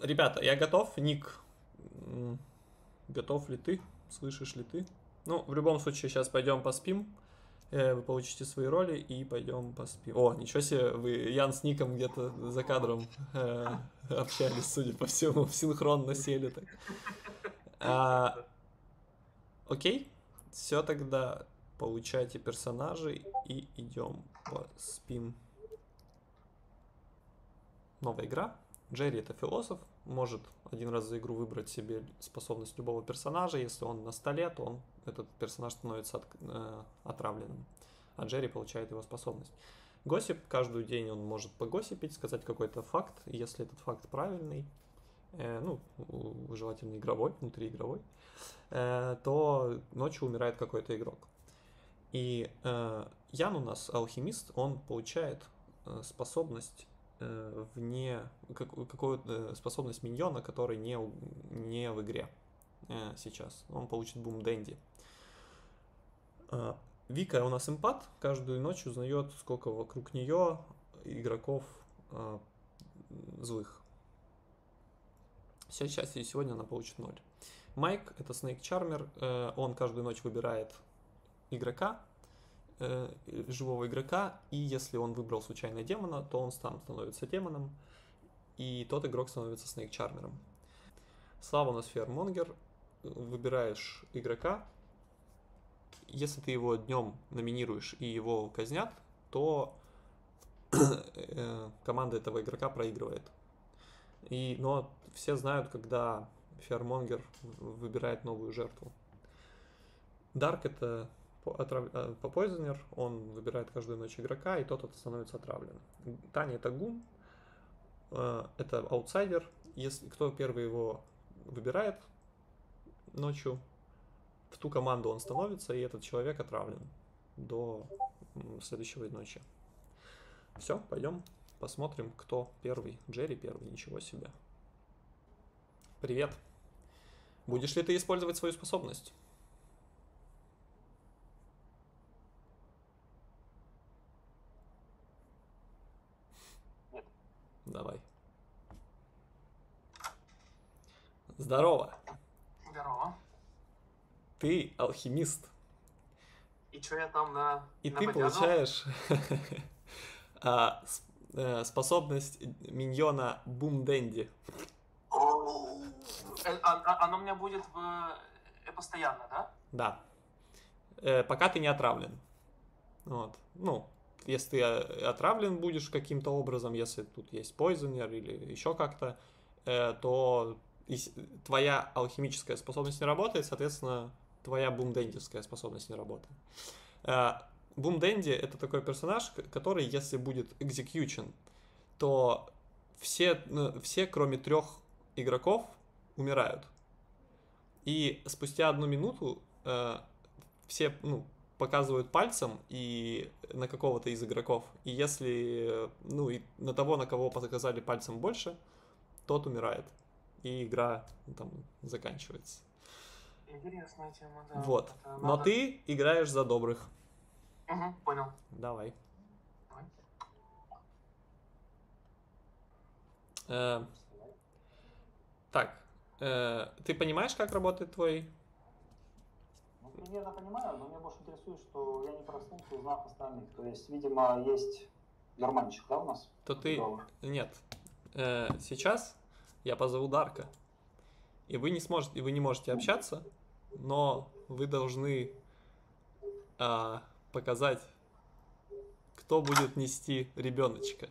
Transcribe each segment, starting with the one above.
Ребята, я готов, Ник. Готов ли ты? Слышишь ли ты? Ну, в любом случае, сейчас пойдем поспим. Э, Вы получите свои роли и пойдем поспим. О, ничего себе, вы Ян с Ником где-то за кадром э, общались, судя по всему, синхронно сели так. А, окей, все тогда получайте персонажей и идем поспим. Новая игра. Джерри это философ, может один раз за игру выбрать себе способность любого персонажа. Если он на столе, то он, этот персонаж становится от- э, отравленным, а Джерри получает его способность. Госип, каждый день он может погосипить, сказать какой-то факт. Если этот факт правильный, э, ну, желательно игровой, внутриигровой, э, то ночью умирает какой-то игрок. И э, Ян у нас алхимист, он получает э, способность вне как- какую-то э, способность миньона, который не, не в игре э, сейчас. Он получит бум Дэнди. Э, Вика у нас импат, каждую ночь узнает, сколько вокруг нее игроков э, злых. Сейчас и сегодня она получит 0. Майк это Snake Charmer, э, он каждую ночь выбирает игрока, э, живого игрока, и если он выбрал случайно демона, то он сам становится демоном, и тот игрок становится Charmer'ом. Слава у нас Фермонгер, выбираешь игрока, если ты его днем номинируешь и его казнят, то э, команда этого игрока проигрывает. И, но все знают, когда Фермонгер выбирает новую жертву. Дарк это по- отрав- э, он выбирает каждую ночь игрока, и тот становится отравленным. Таня это гум, э, это аутсайдер. Если кто первый его выбирает ночью, в ту команду он становится, и этот человек отравлен до м, следующей ночи. Все, пойдем посмотрим, кто первый. Джерри первый, ничего себе. Привет. Будешь ли ты использовать свою способность? Давай. Здорово. Здорово. Ты алхимист. И что я там на... И на ты получаешь а, э, способность миньона Бум Дэнди. А- а- Оно у меня будет в... э, постоянно, да? Да. Э, пока ты не отравлен. Вот. Ну, если ты отравлен будешь каким-то образом, если тут есть поизонер или еще как-то, э, то твоя алхимическая способность не работает, соответственно, твоя бумдендевская способность не работает. Э, Бум Дэнди это такой персонаж, который, если будет execution, то все, ну, все кроме трех игроков умирают. И спустя одну минуту э, все ну, показывают пальцем и на какого-то из игроков. И если ну, и на того, на кого показали пальцем больше, тот умирает. И игра ну, там заканчивается. Интересная тема, да. вот. Это Но надо- ты играешь за добрых. Мгм, понял. Давай. Давай. Э, так, э, ты понимаешь, как работает твой... Ну, примерно понимаю, но меня больше интересует, что я не проснулся, узнав остальных. То есть, видимо, есть дурманчик, да, у нас? То ты... Здорово. Нет. Э, сейчас я позову Дарка. И вы не сможете, и вы не можете общаться, но вы должны а, показать, кто будет нести ребеночка.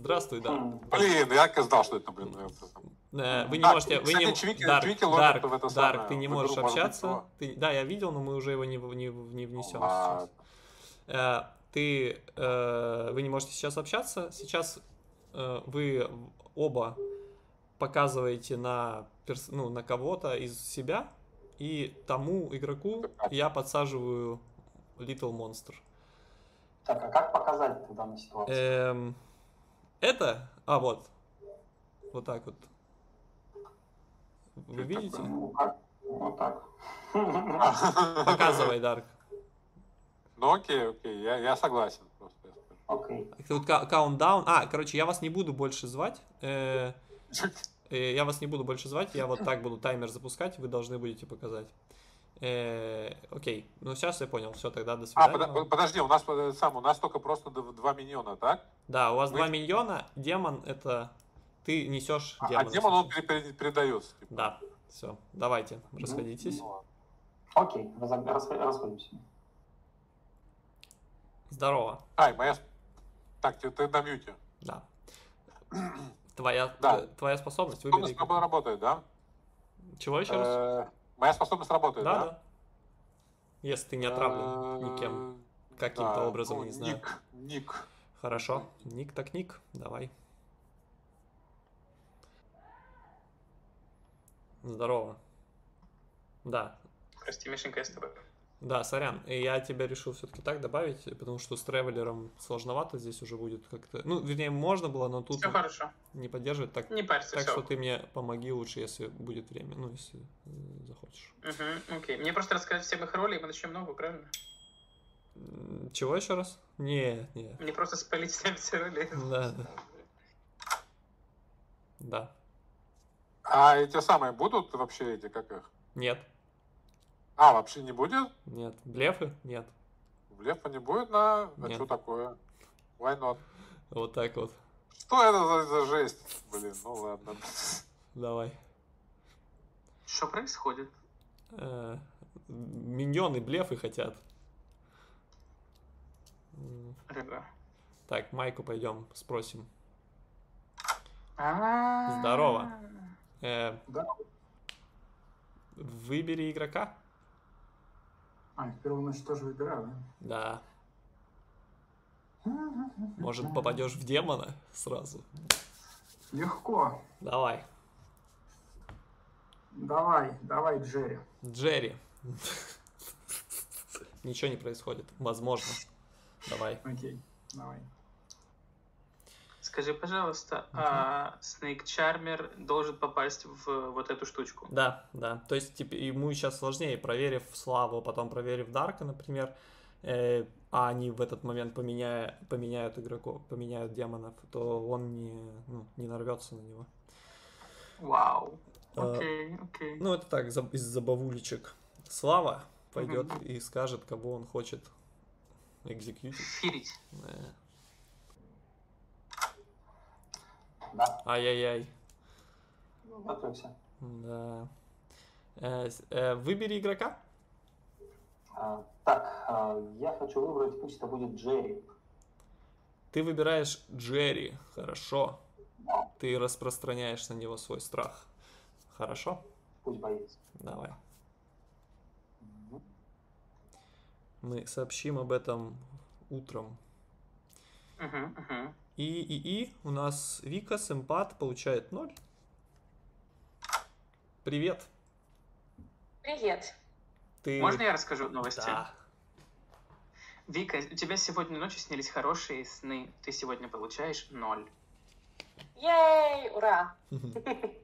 Здравствуй, Дарк. Хм, Блин, я как знал, что это, блин, это... Э, вы не А, можете, вы не, Чвики- Дарк, Чвики Дарк, в это Дарк, самое, ты не игру, можешь общаться. Ты, да, я видел, но мы уже его не, внесем А, сейчас. Э, ты, э, вы не можете сейчас общаться. Сейчас вы оба показываете на, перс- ну, на кого-то из себя, и тому игроку я подсаживаю Little Monster. Так, а как показать в данной ситуации? Эм, это, а вот, вот так вот. Вы видите? Вот так. Показывай, Дарк. Ну окей, окей, я, я согласен. Просто. Окей. Тут ка- каунтдаун. А, короче, я вас не буду больше звать. Э, Э, Я вас не буду больше звать, я вот так буду таймер запускать, вы должны будете показать. Э, окей, ну сейчас я понял, все, тогда до А, свидания. под- подожди, у нас э, сам, у нас только просто два миньона, так? Да, у вас два миньона, демон это ты несешь А, а демона. демон, он передается. типа. Да, все, давайте, расходитесь. Ну, Окей, расходимся. Здорово, Ай, моя... Так, ты, ты на мьюте. да. Твоя, Да. э, твоя способность, Способность работает, да? Чего еще раз? Моя способность работает, Да, да? да. Если ты не отравлен никем. Э, каким-то да, образом, ну, не знаю. Ник, ник. Хорошо. Ник так ник. Давай. Здорово. Да. Прости, Мишенька, я с тобой. Да, сорян. И Я тебя решил все-таки так добавить, потому что с тревелером сложновато здесь уже будет как-то. Ну, вернее, можно было, но тут Все хорошо. не поддерживает. Так, Не парься, так все. что ты мне помоги лучше, если будет время. Ну, если э, захочешь. окей. Мне просто рассказать всем их роли, и мы начнем новую, правильно? Чего еще раз? Не, не. Мне просто спалить всем все роли. Да, да. Да. А эти самые будут вообще эти, как их? Нет. А, вообще не будет? Нет. Блефы? Нет. В Лепа не будет на... А Нет. что такое? Why not? Вот так вот. Что это за, за жесть? Блин, ну ладно. Давай. Что происходит? Э, Миньоны блефы хотят. Рыба. Так, Майку пойдем спросим. А. Здорово. Э, Да. Выбери игрока. А, в первую ночь тоже выбираю, Да. да? Может, попадешь в демона сразу. Легко. Давай. Давай, давай, Джерри. Джерри. Ничего не происходит. Возможно. Давай. Окей, давай. Скажи, пожалуйста, а Снейк Чармер должен попасть в вот эту штучку? Да, да. То есть типа, ему сейчас сложнее, проверив Славу, потом проверив Дарка, например, э, а они в этот момент поменяя, поменяют игроков, поменяют демонов, то он не, ну, не нарвется на него. Вау. А, Окей, окей. Ну, это так, из забавулечек. Слава пойдет и скажет, кого он хочет экзекьютить. Фирить. Э, Да, Ай-яй-яй. готовься. Да. Э, э, выбери игрока. А, так, а, я хочу выбрать, пусть это будет Джерри. Ты выбираешь Джерри. Хорошо. Да, Ты распространяешь на него свой страх. Хорошо? пусть боится. Давай. Мы сообщим об этом утром. Мгм, мгм. И, и, и у нас Вика, симпат, получает 0. Привет. Привет. Ты... Можно я расскажу новости? Да. Вика, у тебя сегодня ночью снились хорошие сны. Ты сегодня получаешь ноль. Ей, ура.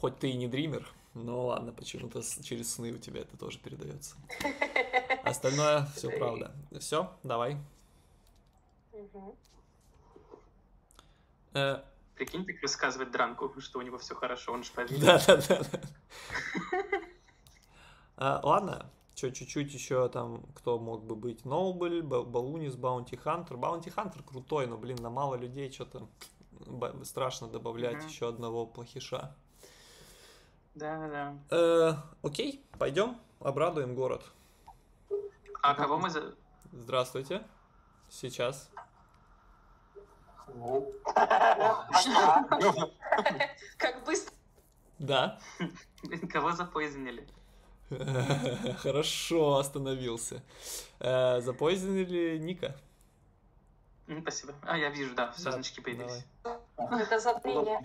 Хоть ты и не dreamer, но ладно, почему-то с- через сны у тебя это тоже передается. Остальное все правда. Все, давай. Мгм. Э, Прикинь, так рассказывать Drunk у, что у него все хорошо, он же поверит. Да, да, да. да. А, ладно, что чуть-чуть еще там, кто мог бы быть? Noble, Balloonist, Bounty Hunter. Bounty Hunter крутой, но, блин, на мало людей что-то страшно добавлять Мгм. еще одного плохиша. Да, да. Э, окей, пойдем, обрадуем город. А кого мы за... Здравствуйте. Сейчас. Ну, Как быстро. Да. Кого запоизнили? Хорошо, остановился. Э, запоизнили Ника. Спасибо. А, я вижу, да, все значки появились. Это затмение.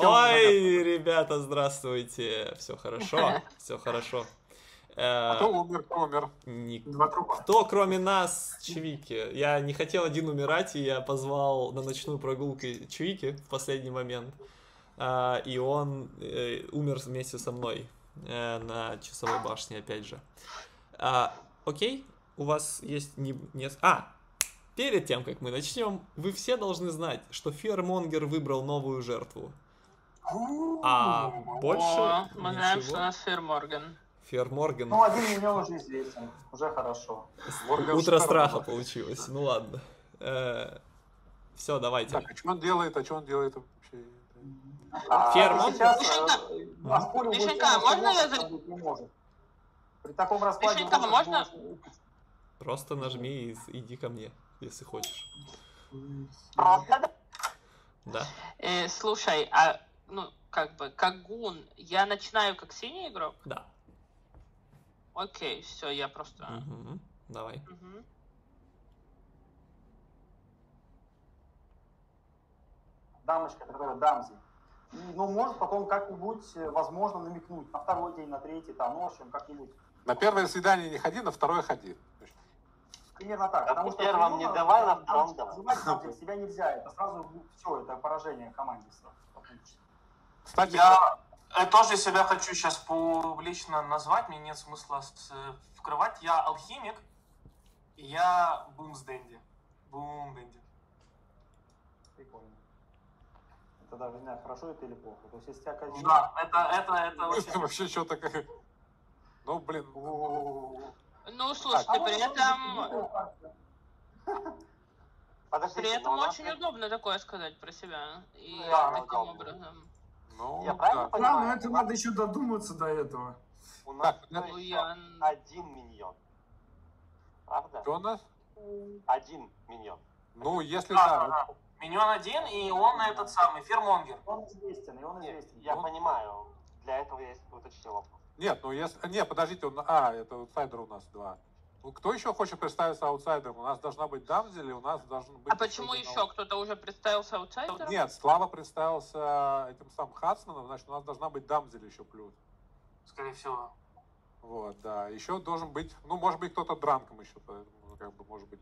Ой, ребята, здравствуйте. Все хорошо, все хорошо. А Э, кто умер, кто умер. Ник- Два трупа. Кто, кроме нас, Чвики? Я не хотел один умирать, и я позвал на ночную прогулку Чвики в последний момент. А, И он э, умер вместе со мной э, на часовой башне, опять же. А, Окей, у вас есть не... не- А, перед тем, как мы начнем, вы все должны знать, что Фермонгер выбрал новую жертву. А больше О, мы знаем, что у ничего. нас Фер Морган. Фер Морген. Ну, один миллион уже известен. Уже хорошо. Утро страха получилось. Ну ладно. Все, давайте. Так, а что он делает, а что он делает вообще? А Фермон? Мишенька, э, Мишенька, можно я. При таком раскладе Мишенька, можно? Просто нажми и иди ко мне, если хочешь. Да. Э, слушай, а ну как бы как гун, я начинаю как синий игрок? Да. Окей, все, я просто. Мгм. Давай. Мгм. дамочка, которая дамзи. И, ну, может потом как-нибудь, э, возможно, намекнуть на второй день, на третий, там, ну, в общем, как-нибудь. На первое свидание не ходи, на второе ходи. Примерно так. А потому на что первом не ну, давай, на втором давай. называть себя нельзя. Это сразу все, это поражение команде. Кстати, Я э, тоже себя хочу сейчас публично назвать, мне нет смысла э, вкрывать. Я алхимик, и я Бумс Дэнди. Бум Дэнди. Прикольно. Это даже не знаю, хорошо это или плохо. То есть, если тебя казнят- Да, это, это, это очень... вообще что-то как... Ну, блин, Ну, слушайте, А при может, этом, ну, Подождите, при этом нас очень удобно такое сказать про себя. И Да, таким удобно. образом. Ну, Я правильно да. понимаю? Да, но это надо еще додуматься до этого. У нас Так, Ну, я... один миньон. Правда? Что у нас? Один миньон. Ну, если Да, да, да, да. Миньон один, и он этот самый, Fearmonger. Он известен, и он Нет, известен. я Ну. понимаю. Для этого есть уточнил вопрос. Нет, ну если... Не, подождите, он... а, это аутсайдер у нас два. Ну, кто еще хочет представиться аутсайдером? У нас должна быть Damsel или у нас должен быть... А почему еще? Кто-то уже представился аутсайдером? Нет, Слава представился этим самым Huntsman ом, значит, у нас должна быть Damsel еще плюс. Скорее всего. Вот, да. Еще должен быть, ну, может быть, кто-то Drunk ом еще, поэтому, как бы, может быть,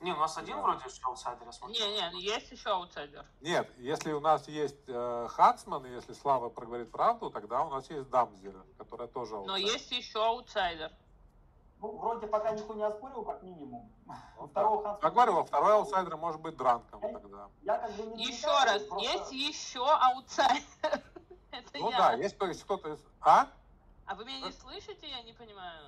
Не, у нас один Да. вроде что аутсайдер, я смотрю. Не, не, есть еще аутсайдер. Нет, если у нас есть э, Huntsman, и если Слава проговорит правду, тогда у нас есть Damsel, которая тоже Но аутсайдер. есть еще аутсайдер. Ну, вроде пока никто не оспорил, как минимум. Ну, Второго да. Я во нет. второй аутсайдер может быть Drunk ом тогда. Я как бы не Еще намекаю, раз, просто- есть еще аутсайдер. Это Ну я. да, есть то есть кто-то из... А? А вы меня не слышите, я не понимаю.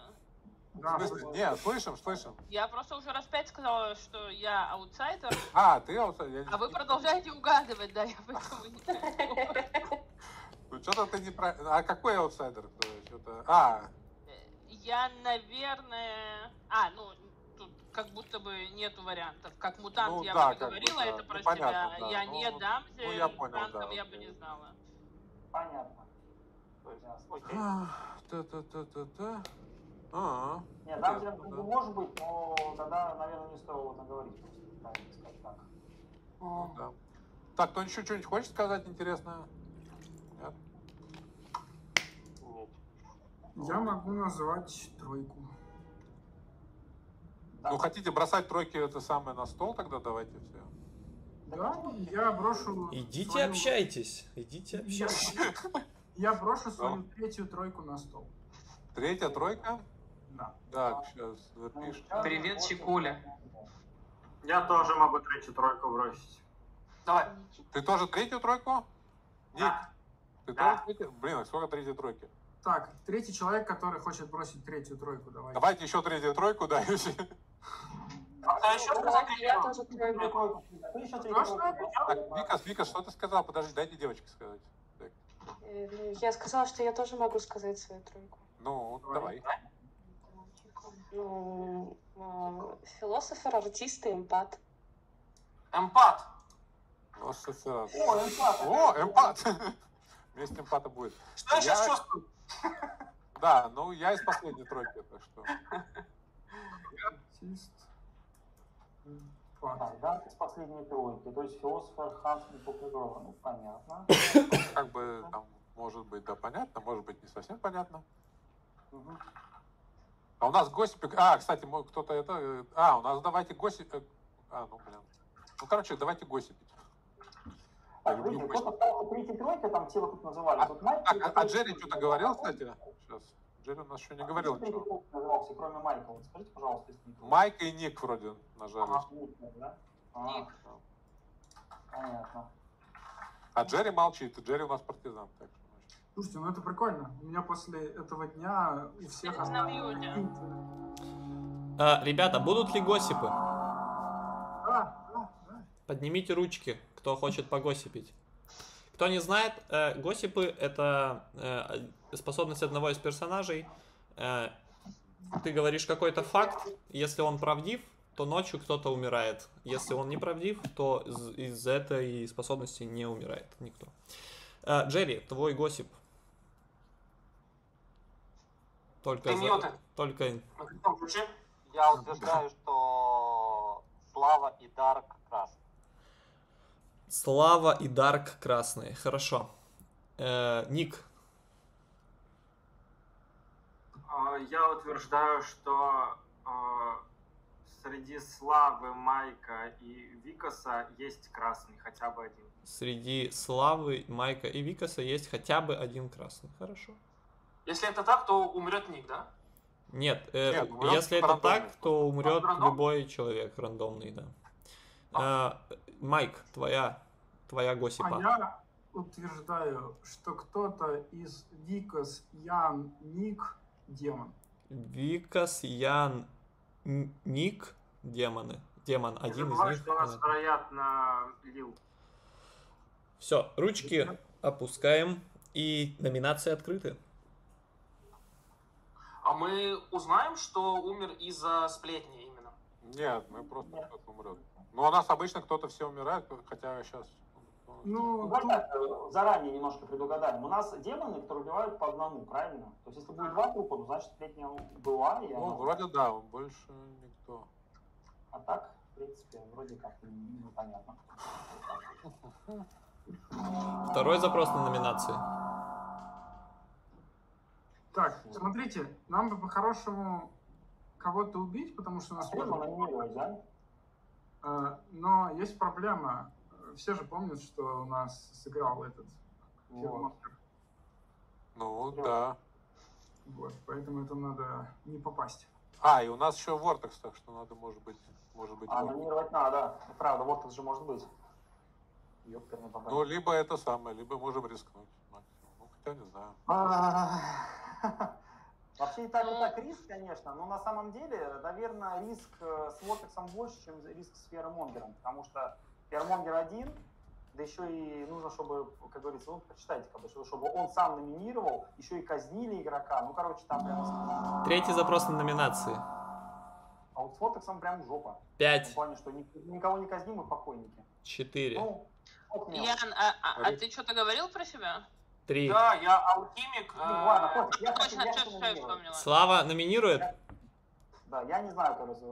Да, смысле? Нет, слышим, слышим. Я просто уже раз пять сказала, что я аутсайдер, А, ты аутсайдер? Я а вы не- продолжаете угадывать, да, я поэтому не. Ну, что-то ты не про... А какой аутсайдер? А, Я, наверное... А, ну, тут как будто бы нету вариантов. Как мутант Ну я да, бы бы, говорила да. это Ну, про понятно, себя. да. Я Ну, не ну, Damsel, ну, я понял, мутантом да, я бы не знала. Понятно. Та-та-та-та-та. А, Нет, там да. может быть, но тогда, наверное, не стоило об этом говорить. просто, так. ну да. Так, кто еще что-нибудь хочет сказать интересное? Нет? Нет. Я могу назвать тройку. Да. Ну, хотите бросать тройки это самое на стол, тогда давайте все. Да, я брошу... Идите свою- общайтесь. Идите Я, общайтесь. я брошу свою третью тройку на стол. Третья тройка. Да. Так, сейчас запишем. Привет, Чикуля. Я тоже могу третью тройку бросить. Давай. Ты тоже третью тройку? Ник, Да. ты Да. тоже третью? Блин, а сколько третьей тройки? Так, третий человек, который хочет бросить третью тройку, давай. Давайте еще третью тройку, да, и все. А еще еще Что, что? Так, Вика, Вика, что ты сказал? Подожди, дайте девочке сказать. Э, Я сказала, что я тоже могу сказать свою тройку. ну, давай. Ну, э, философер, артист и эмпат. Эмпат. О, эмпат. О, эмпат! Вместе эмпата будет. Что я сейчас чувствую? Да, ну я из последней тройки, так что. Артист. Так, да, из последней тройки. То есть философ Ханс Буквигрова. Ну, понятно. Как бы там может быть, да, понятно, может быть, не совсем понятно. А у нас гости... пик- А, кстати, кто-то это... э, А, у нас давайте гости... э, А, ну, блин. Ну, короче, давайте гости Так, кто-то тройка, там все вокруг назывались. Вот Майк, Так, а, а третья Джерри что-то говорил, кстати? Сейчас. Джерри у нас еще не говорил Кто третья ничего. назывался, кроме Майка? Вот скажите, пожалуйста, если не. Майк и Ник вроде нажали. Ага, Ник, да? А, Ник. Понятно. А Джерри молчит, Джерри у нас партизан. Так что. Слушайте, ну это прикольно. У меня после этого дня у всех... А, ребята, будут ли госипы? Поднимите ручки, кто хочет погосипить. Кто не знает, э, госипы это э, способность одного из персонажей. Э, ты говоришь какой-то факт, если он правдив, то ночью кто-то умирает. Если он неправдив, то из, из этой способности не умирает никто. Э, Джерри, твой госип. Только, за- только? Я утверждаю, что Слава и Дарк красный. Слава и Дарк красные. Хорошо. Э, Ник, А, Я утверждаю, что а, среди Славы, Майка и Викаса есть красный, хотя бы один. среди Славы, Майка и Викаса есть хотя бы один красный. Хорошо. Если это так, то умрет Ник, да? Нет, э, Нет, если это рандомный. так, то умрет Рандом? любой человек рандомный, да. Э, Майк, твоя, твоя госипа. А я утверждаю, что кто-то из Викас, Ян, Ник, демон. Викас, Ян, Ник, демоны. Демон, Не один из них. что у нас, вероятно, Лил. Все, ручки опускаем и номинации открыты. А мы узнаем, что умер из-за сплетни именно. Нет, мы просто кто-то умрет. Ну, у нас обычно кто-то все умирает, хотя сейчас... Ну, Давай тут- э, заранее немножко предугадаем. У нас демоны, которые убивают по одному, правильно? То есть, если будет два трупа, ну, значит, сплетня была, и Ну, она... вроде да, больше никто. А так, в принципе, вроде как непонятно. Второй запрос на номинации. Так, смотрите, нам бы по-хорошему кого-то убить, потому что у нас Можно может- номинировать, да? Э, Но есть проблема. Все же помнят, что у нас сыграл этот Вот. Ну, да. Вот, поэтому это надо не попасть. А, и у нас еще Вортекс, так что надо, может быть, может быть, А, Vortex. номинировать надо, правда, это же может быть. Ёперный бабай. Ну, либо это самое, либо можем рискнуть. Ну, хотя не знаю. Вообще и так, и так риск, конечно, но на самом деле, наверное, риск э, с Вортексом больше, чем риск с Фермонгером, потому что Фермонгер один, да еще и нужно, чтобы, как говорится, ну, почитайте, как бы, чтобы- чтобы он сам номинировал, еще и казнили игрока, ну, короче, там прям... Третий запрос на номинации. А вот с Вортексом прям жопа. В Пять, плане, что ни- никого не казним, мы покойники. четыре, Ну. Ян, а, а- а ты что-то говорил про себя? Три. Да, я алхимик. Ну, э, ладно, пофиг, я хочу, Точно, я что я номинировать. вспомнила. Слава номинирует? Да, я не знаю, короче,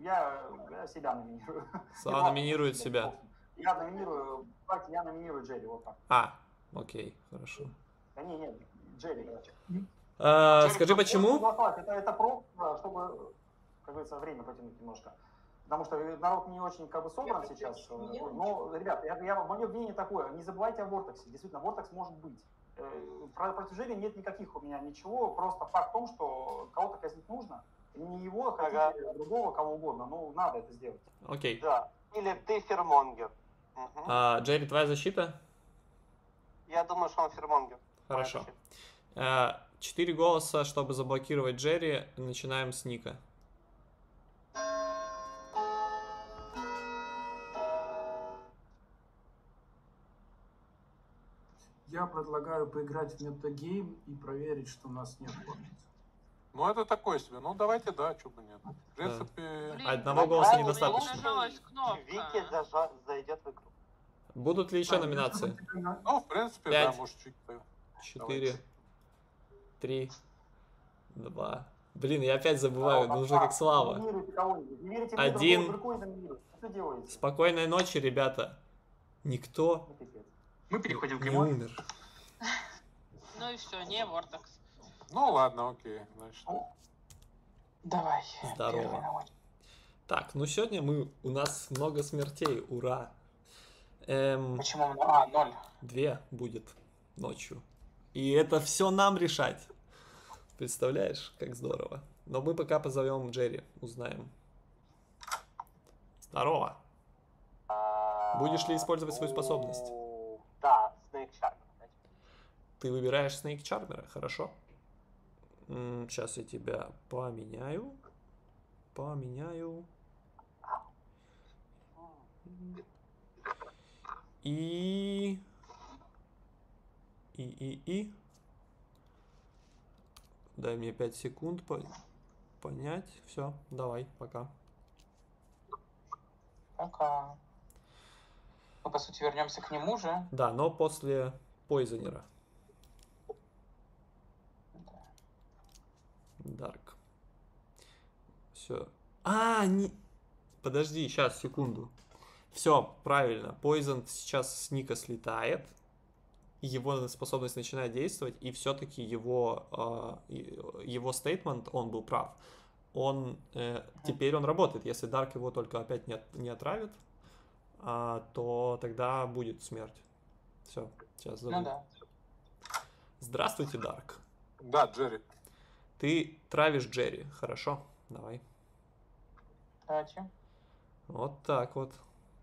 я, я себя номинирую. Слава номинирует себя. Я номинирую, давайте я номинирую Джерри, вот так. А, окей, хорошо. Да не, нет, Джерри, короче. А, Джерри, скажи, почему? Это, это про, да, чтобы, как говорится, время потянуть немножко. Потому что народ не очень как бы собран сейчас. э, Но, ребят, я, я, мое мнение такое, не забывайте о Вортексе. Действительно, Вортекс может быть. Э, Про против Джерри нет никаких у меня ничего. Просто факт в том, что кого-то казнить нужно. Не его, хотите Ага. другого, кого угодно. Ну, надо это сделать. Окей. Да. Или ты Фермонгер. Мгм. А, Джерри, твоя защита? Я думаю, что он Фермонгер. Хорошо. А, Четыре голоса, чтобы заблокировать Джерри. Начинаем с Ника. Я предлагаю поиграть в метагейм и проверить, что у нас нет Вортекса. Ну, это такое себе. Ну, давайте, да, чего бы нет. В принципе, Блин, Одного ну, голоса правильно, недостаточно. Вики зажа- зайдет в игру. Будут ли еще Так, номинации? ну, в принципе, Пять. да, может, чуть Четыре, три, два. Блин, я опять забываю, А, нужно как Слава. Не верите Один. Спокойной ночи, ребята. Никто Ну. Мы переходим к не нему. умер. Ну и все, не Вортекс. Ну, ладно, окей. Значит, Давай. Здорово. Так, ну сегодня мы у нас много смертей, ура. Эм, Почему? А, ноль. две будет ночью. И это все нам решать. Представляешь, как здорово. Но мы пока позовем Джерри, узнаем. Здорово. Будешь ли использовать свою способность? У, Снейк Чармер. Ты выбираешь Снейк Чармера, хорошо. Сейчас я тебя поменяю. Поменяю. И... И, и, и... Дай мне 5 секунд по понять. Все, давай, пока. Пока. Мы, по сути, вернемся к нему же. Да, но после Пойзонера. Дарк. Все. А, не... Подожди, сейчас, секунду. Все, правильно. Poison сейчас с Ника слетает. Его способность начинает действовать, и все-таки его, э, его стейтмент, он был прав. Он, э, теперь он работает. Если Дарк его только опять не, от, не отравит, э, то тогда будет смерть. Все, сейчас забыл. Ну да. Здравствуйте, Дарк. Да, Джерри. Ты травишь Джерри, хорошо? Давай. Давайте. Вот так вот.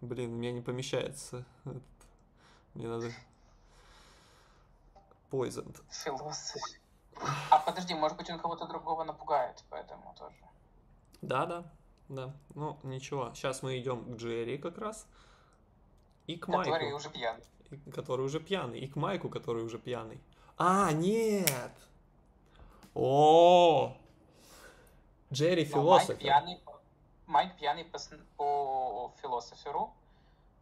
Блин, у меня не помещается. Мне надо... Poisoned. Философ. А подожди, может быть он кого-то другого напугает, поэтому тоже. Да, да, да. Ну, ничего. Сейчас мы идем к Джерри как раз. И к Майку. Который уже пьяный. И, который уже пьяный. И к Майку, который уже пьяный. А, нет! О! Джерри философ. Майк пьяный, Майк пьяный по, по философеру,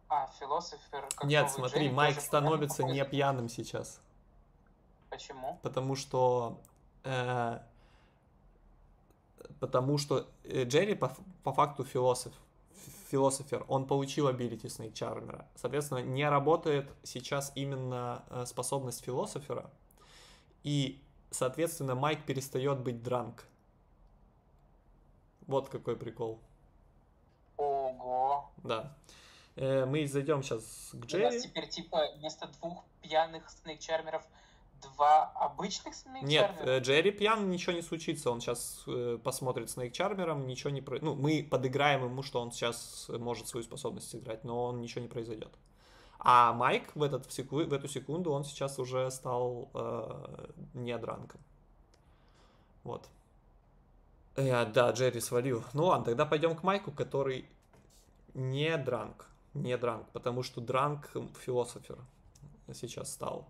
а философер... Нет, смотри, Джерри Майк становится не пьяным сейчас. Почему? Потому что... Э, потому что Джерри по, по факту философ. Философер, он получил абилити Снейк Чармера. Соответственно, не работает сейчас именно способность философера. И, соответственно, Майк перестает быть дранк. Вот какой прикол. Ого. Да. Э, мы зайдем сейчас к Джерри. У нас теперь типа вместо двух пьяных снейкчармеров два обычных снейкчармера? Нет, э, Джерри пьян, ничего не случится. Он сейчас э, посмотрит снейкчармером, ничего не... Про... Ну, мы подыграем ему, что он сейчас может свою способность сыграть, но он ничего не произойдет. А Майк в, этот, в, секу... в эту секунду, он сейчас уже стал э, не дранком. Вот. Э, да, Джерри свалил. Ну ладно, тогда пойдем к Майку, который не дранк. Не дранк, потому что дранк философер сейчас стал.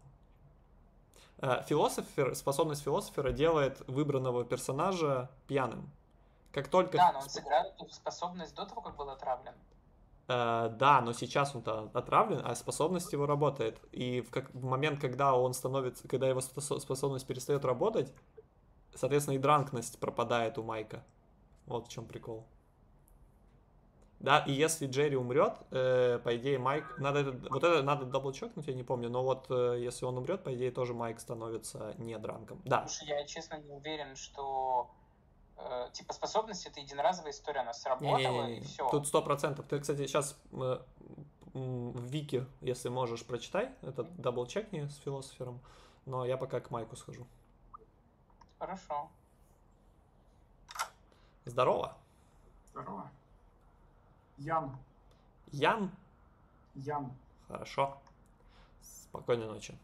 Э, философер, способность философера делает выбранного персонажа пьяным. Как только... Да, но он сыграл эту способность до того, как был отравлен. Uh, да, но сейчас он-то отравлен, а способность его работает. И в, как, в момент, когда он становится, когда его способность перестает работать, соответственно, и дранкность пропадает у Майка. Вот в чем прикол. Да, и если Джерри умрет, э, по идее Майк, надо это, вот это надо дабл-чекнуть, я не помню, но вот э, если он умрет, по идее тоже Майк становится не дранком. Да. Слушай, я честно не уверен, что э, типа способность это единоразовая история, она сработала не, не, не. и все. Тут сто процентов. Ты, кстати, сейчас э, в Вики, если можешь, прочитай, этот дабл-чекни с философером, но я пока к Майку схожу. Хорошо. Здорово. Здорово. Ян. Ян? Ян. Хорошо. Спокойной ночи.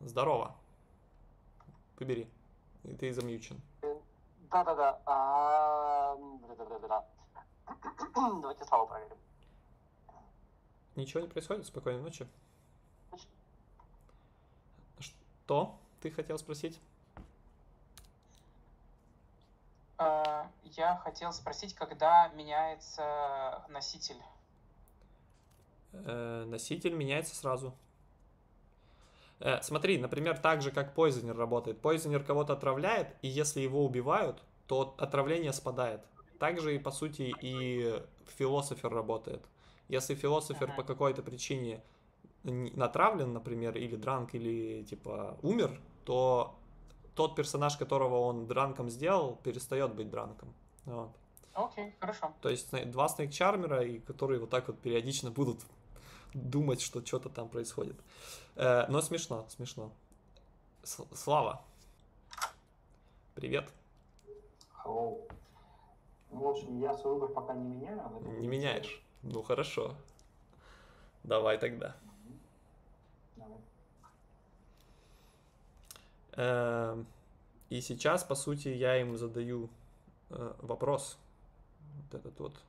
Здорово. Побери. И ты замьючен. Да-да-да. А... Давайте славу проверим. Ничего не происходит? Спокойной ночи. Что ты хотел спросить? Я хотел спросить, когда меняется носитель? Э, носитель меняется сразу. Э, смотри, например, так же, как Poisoner работает. Poisoner кого-то отравляет, и если его убивают, то отравление спадает. Также и, по сути, и философер работает. Если философер uh-huh. по какой-то причине натравлен, например, или дранк, или типа умер, то тот персонаж, которого он дранком сделал, перестает быть дранком. Вот. Окей, okay, хорошо. То есть два Снейк Чармера, и которые вот так вот периодично будут думать, что что-то там происходит. Э, но смешно, смешно. С Слава. Привет. Hello. Ну, в общем, я свой выбор пока не меняю. Не меняешь? Ну, хорошо. Давай тогда. И сейчас, по сути, я им задаю э, вопрос. Вот этот вот.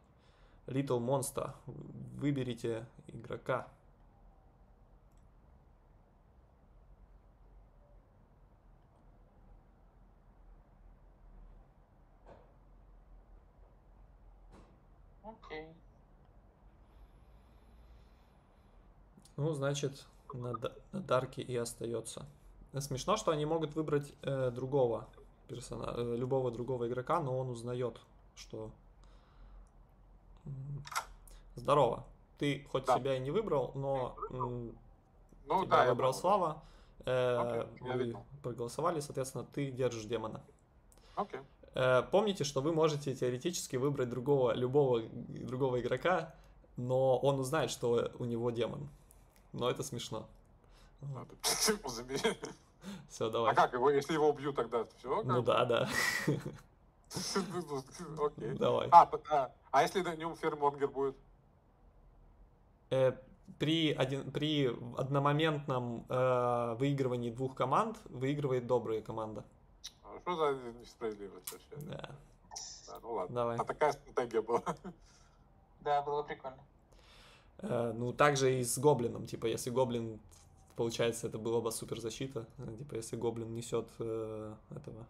Little Monster. Выберите игрока. Окей. Ну, значит, на, на Дарке и остается. Смешно, что они могут выбрать э, другого персонажа, любого другого игрока, но он узнает, что... Здорово. Ты хоть Да. себя и не выбрал, но Ну тебя да, выбрал. Слава. э, я вы проголосовали, соответственно, ты держишь демона. Окей. Э, Помните, что вы можете теоретически выбрать другого, любого другого игрока, но он узнает, что у него демон. Но это смешно. Надо ему заменить. Все, А давай. как его, если его убью тогда, все? Ну да, да. Окей. Давай. А, а, а если на нем фермонгер будет? Э, При, один, при одномоментном э, выигрывании двух команд выигрывает добрая команда. А Что за несправедливость вообще? Да. Да, ну ладно. Давай. А такая стратегия была. Да, было прикольно. Э, Ну, также и с гоблином. Типа, если гоблин, получается, это была бы супер защита. Типа, если гоблин несет э, этого.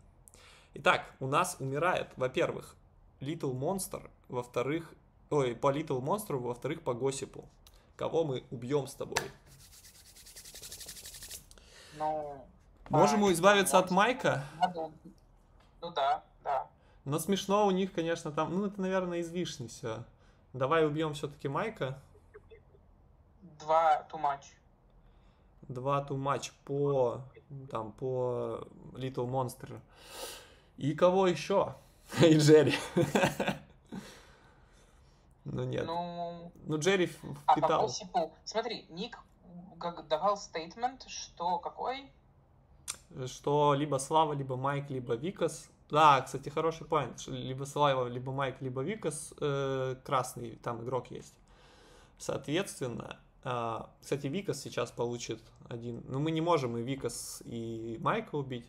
Итак, у нас умирает, во-первых, Little Monster, во-вторых, ой, по Little Monster, во-вторых, по Госипу. Кого мы убьем с тобой? Ну, Можем а, избавиться от Майка, Ну да, да. но смешно у них, конечно, там, ну, это, наверное, из вишни все. Давай убьем все-таки Майка. Два too much. Два too much по, там, по Little Monster. И кого еще? И Джерри. Ну нет. Ну, Ну Джерри а по впитал. Смотри, Ник давал стейтмент, что какой? Что либо Слава, либо Майк, либо Викас. Да, кстати, хороший поинт. Либо Слава, либо Майк, либо Викас. э, красный там игрок есть. Соответственно, а, кстати, Викас сейчас получит один. Ну, мы не можем и Викас, и Майка убить.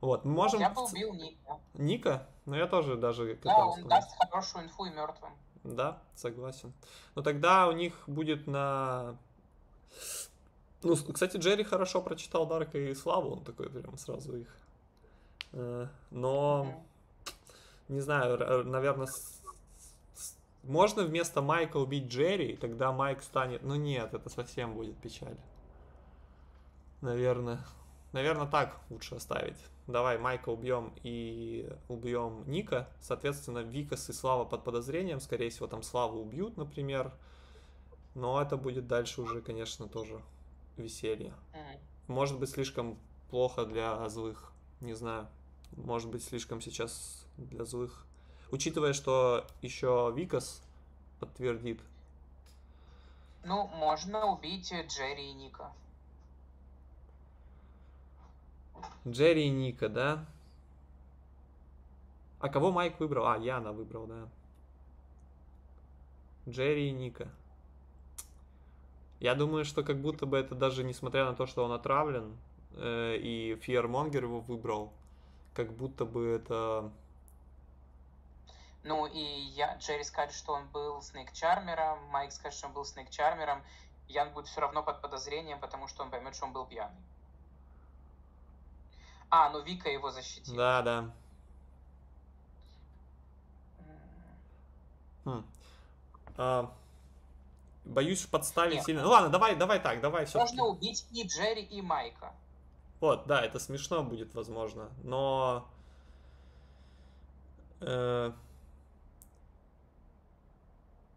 Вот, мы можем... Я бы убил Ника. Ника? Ну, я тоже даже Да, он даст хорошую инфу и мертвым. Да, согласен. Но тогда у них будет на... Ну, кстати, Джерри хорошо прочитал Дарка и Славу, он такой прям сразу их. Э, Но, не знаю, наверное, можно вместо Майка убить Джерри, и тогда Майк станет... Ну нет, это совсем будет печаль. Наверное. Наверное, так лучше оставить. Давай Майка убьем и убьем Ника. Соответственно, Викас и Слава под подозрением. Скорее всего, там Славу убьют, например. Но это будет дальше уже, конечно, тоже веселье. Может быть, слишком плохо для злых. Не знаю. Может быть, слишком сейчас для злых. Учитывая, что еще Викас подтвердит. Ну, можно убить э, Джерри и Ника. Джерри и Ника, да? А кого Майк выбрал? А, Яна выбрал, да. Джерри и Ника. Я думаю, что как будто бы это даже несмотря на то, что он отравлен, э, и Фиермонгер его выбрал, как будто бы это... Ну, и я, Джерри скажет, что он был Снейк Чармером, Майк скажет, что он был Снейк Чармером. Ян будет все равно под подозрением, потому что он поймет, что он был пьяный. А, ну Вика его защитила. Да, да. Хм. А, боюсь подставить Нет. сильно. Ну ладно, давай, давай так, давай все. Можно убить и Джерри, и Майка. Вот, да, это смешно будет, возможно, но... э,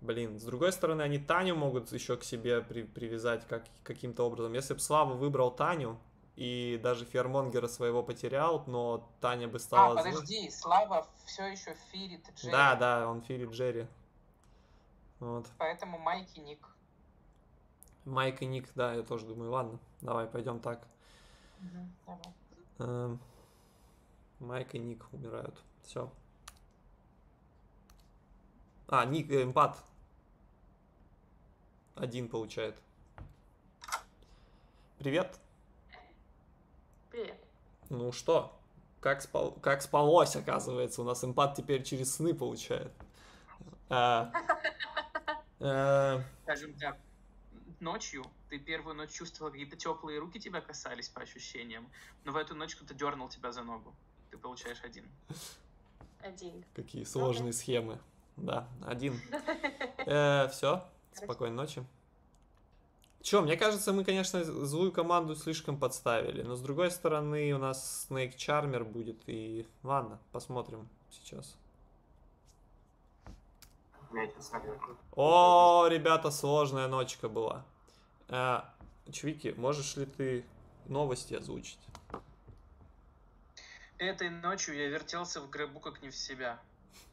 Блин, с другой стороны, они Таню могут еще к себе при- привязать как, каким-то образом. Если бы Слава выбрал Таню и даже Фермонгера своего потерял, но Таня бы стала... а, подожди, Слава все еще фирит Джерри. Да, да, он филит Джерри. Вот. Поэтому Майк и Ник. Майк и Ник, да, я тоже думаю, ладно, давай, пойдем так. Давай. Эм, Майк и Ник умирают. Все. А, Ник, э, эмпат. Один получает. Привет. Привет. Ну что, как, спал, как спалось, оказывается. У нас импат теперь через сны получает. А, э, Скажем так, ночью ты первую ночь чувствовал, какие-то теплые руки тебя касались по ощущениям, но в эту ночь кто-то дернул тебя за ногу. Ты получаешь один. Один. какие сложные схемы. Да, один. Э, все, спокойной ночи. Че, мне кажется, мы, конечно, злую команду слишком подставили, но с другой стороны у нас Snake Charmer будет, и ладно, посмотрим сейчас. О, ребята, сложная ночка была. Э, Чвики, можешь ли ты новости озвучить? Этой ночью я вертелся в гробу как не в себя.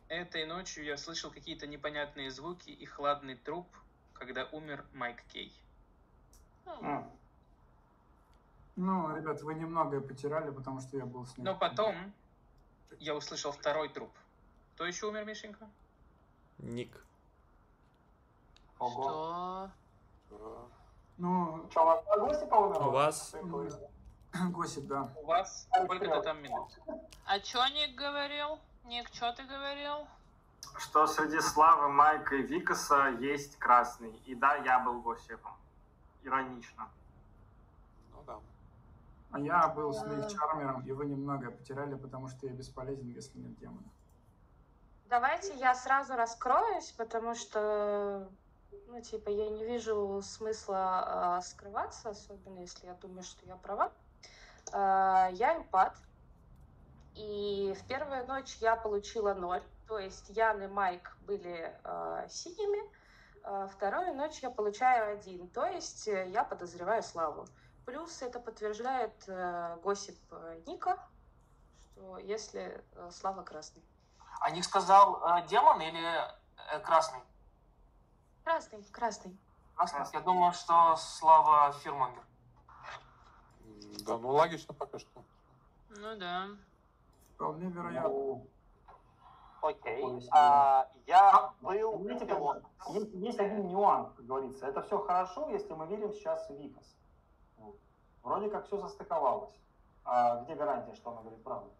Этой ночью я слышал какие-то непонятные звуки и хладный труп, когда умер Майк Кей. М. Ну, ребят, вы немногое потеряли, потому что я был с ним. Но потом я услышал второй труп. Кто еще умер, Мишенька? Ник. Ого. Что? Ну, Что, у вас два гостика умерло? У вас? Госип, да. У вас сколько-то там минут? А чё Ник говорил? Ник, чё ты говорил? Что среди Славы, Майка и Викаса есть красный. И да, я был госепом. Иронично. Ну да. А я был с Чармером, и вы немногое потеряли, потому что я бесполезен, если нет демона. Давайте я сразу раскроюсь, потому что, ну, типа, я не вижу смысла а, скрываться, особенно если я думаю, что я права. А, я импат, и в первую ночь я получила ноль, то есть Ян и Майк были а, синими, а вторую ночь я получаю один, то есть э, я подозреваю Славу. Плюс это подтверждает э, госип э, Ника, что если э, Слава красный. А Ник сказал э, демон или э, красный? Красный, красный. Красный. Я думаю, что Слава Фирмангер. М, Да, ну логично пока что. Ну да. Вполне вероятно. Ну, Окей. А, я был Видите, пилот. как- есть, есть один нюанс, как говорится. Это все хорошо, если мы верим сейчас в Викас. Вот. Вроде как все состыковалось. А где гарантия, что она говорит правду?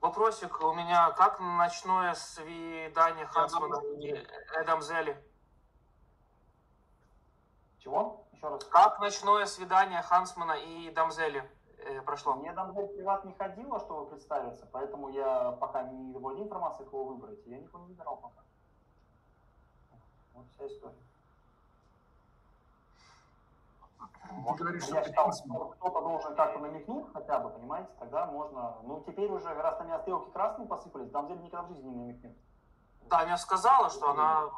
Вопросик у меня. Как ночное свидание Хансмана и Эдамзели? Чего? Еще раз. Как ночное свидание Хансмана и Дамзели э, прошло? Мне там в приват не ходило, чтобы представиться, поэтому я пока не владею информацией, кого выбрать. Я никого не выбирал пока. Вот вся история. Ты говоришь, Я считал, что кто-то должен как-то намекнуть хотя бы, понимаете, тогда можно... Ну, теперь уже, раз на меня стрелки красные посыпались, там никогда в жизни не намекнет. Таня сказала, что она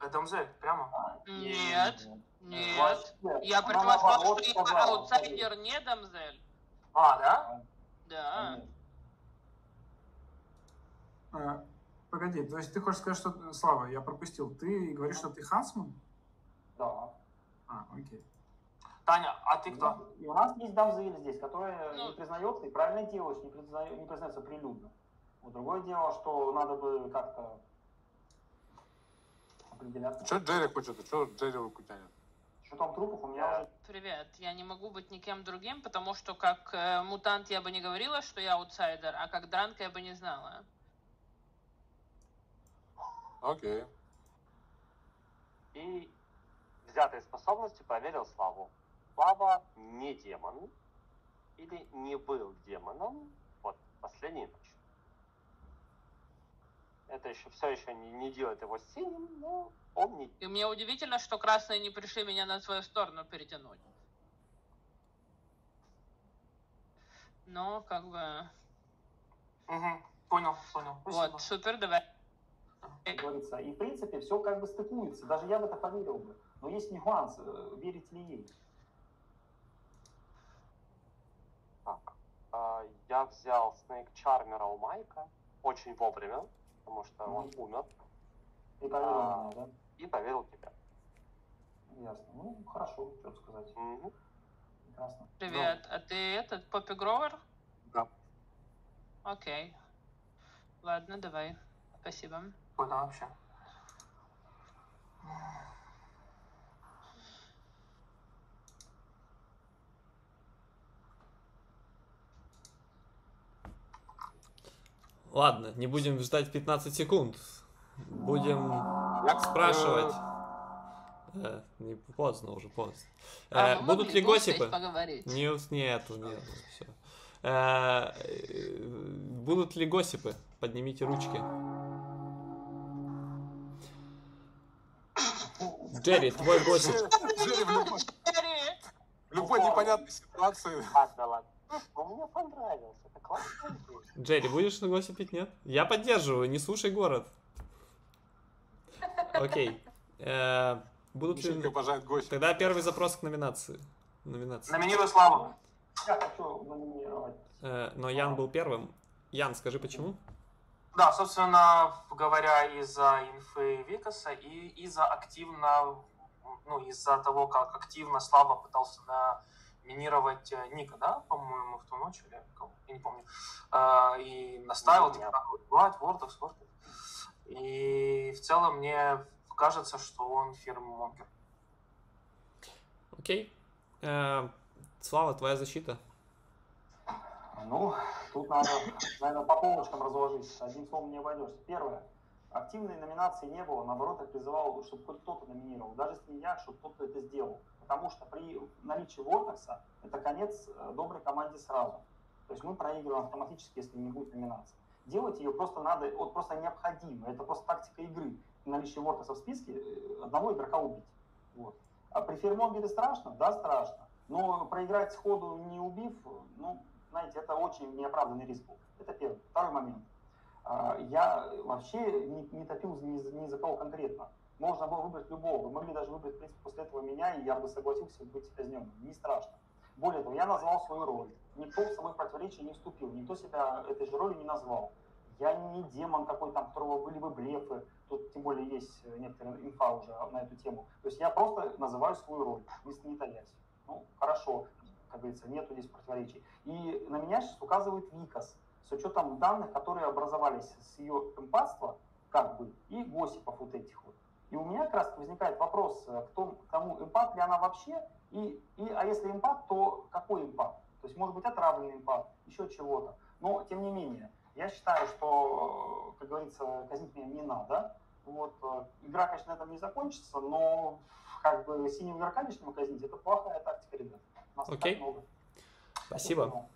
Эдамзель, прямо. Нет, нет. Вообще, Я наоборот что я аутсайдер не Дамзель. А, да? Да. А, погоди, то есть ты хочешь сказать, что... Слава, я пропустил. Ты говоришь, что ты Хансман? Да. А, окей. Таня, а ты кто? И у нас есть Дамзель здесь, которая Ну. не признается и правильно делает, не, призна- не признается прилюдно. Вот другое дело, что надо бы как-то определяться. Что Джерри хочет? Что Джерри руку тянет? С учетом трупов у меня уже Привет, я не могу быть никем другим, потому что как э, мутант я бы не говорила, что я аутсайдер, а как дранка я бы не знала. Окей. И взятой способностью проверил Славу. Слава не демон. Или не был демоном. Вот, последней ночью. Это еще все еще не, не делает его синим, но не И мне удивительно, что красные не пришли меня на свою сторону перетянуть. Но, как бы... Угу, понял, понял. Спасибо. Вот, супер, давай. как говорится. И в принципе все как бы стыкуется. Даже я в это поверил бы. Но есть нюанс, э, верить ли ей. Так, а, я взял Снейк Чармера у Майка очень вовремя, потому что он умер, И поверил А. меня, и поверил тебя. да? Ясно. Ну, хорошо, что сказать. Мгм. Прекрасно. Привет, а ты этот, Поппи Гровер? Да. Окей. Ладно, давай. Спасибо. Куда вообще? Ладно, не будем ждать 15 секунд. Будем спрашивать. Э, не поздно уже, поздно. А, Э, будут ли госипы? Нет, нету, нету, все. Э, будут ли госипы? Поднимите ручки. Джерри, твой госип. Джерри в любой, в любой непонятной ситуации. Ладно, ладно. Ну, мне понравился. Это классная идея. Джерри, будешь госипить, нет? Я поддерживаю, не слушай город. Окей. Э, будут ли... Обожает. Тогда первый запрос к номинации. Номинации. Номинируй Славу. Я хочу номинировать. Э, но Ян был первым. Ян, скажи почему? Да, собственно говоря, из-за инфы Викаса и из-за активно, ну, из-за того, как активно Слава пытался номинировать э, Ника, да, по-моему, в ту ночь, или кого, я не помню, и настаивал, типа, надо убивать, of Warcraft. И в целом мне кажется, что он фирммонгер. Окей. Э, Слава, твоя защита. Ну, тут надо, наверное, по полочкам разложить. Одним словом не обойдешься. Первое. Активной номинации не было. Наоборот, я призывал, чтобы хоть кто-то номинировал. Даже если не я, чтобы кто-то это сделал. Потому что при наличии Вортекса это конец э, доброй команде сразу. То есть мы проигрываем автоматически, если не будет номинации. Делать ее просто надо, вот просто необходимо. Это просто тактика игры. При наличии Вортекса в списке э, одного игрока убить. Вот. А при фермогере страшно? Да, страшно. Но проиграть сходу не убив, ну, знаете, это очень неоправданный риск. Это первый. Второй момент. А, Я вообще не, не топил ни, ни за кого конкретно. Можно было выбрать любого. Вы могли даже выбрать, в принципе, после этого меня, и я бы согласился быть казненным. Не страшно. Более того, я назвал свою роль. Никто в противоречие не вступил. Никто себя этой же ролью не назвал. Я не демон какой там, которого были бы блефы. Тут тем более есть некоторая инфа уже на эту тему. То есть я просто называю свою роль, если не таясь. Ну, хорошо, как говорится, нету здесь противоречий. И на меня сейчас указывает Викас с учетом данных, которые образовались с ее эмпатства, как бы, и госипов вот этих вот. И у меня как раз возникает вопрос э, к тому, к тому, эмпат ли она вообще, и, и, а если эмпат, то какой эмпат? То есть, может быть, отравленный эмпат, еще чего-то. Но, тем не менее, я считаю, что, э, как говорится, казнить меня не надо. Вот, э, игра, конечно, на этом не закончится, но как бы синего игрока лишнего казнить, это плохая тактика, ребят. Нас Окей. так много. Спасибо.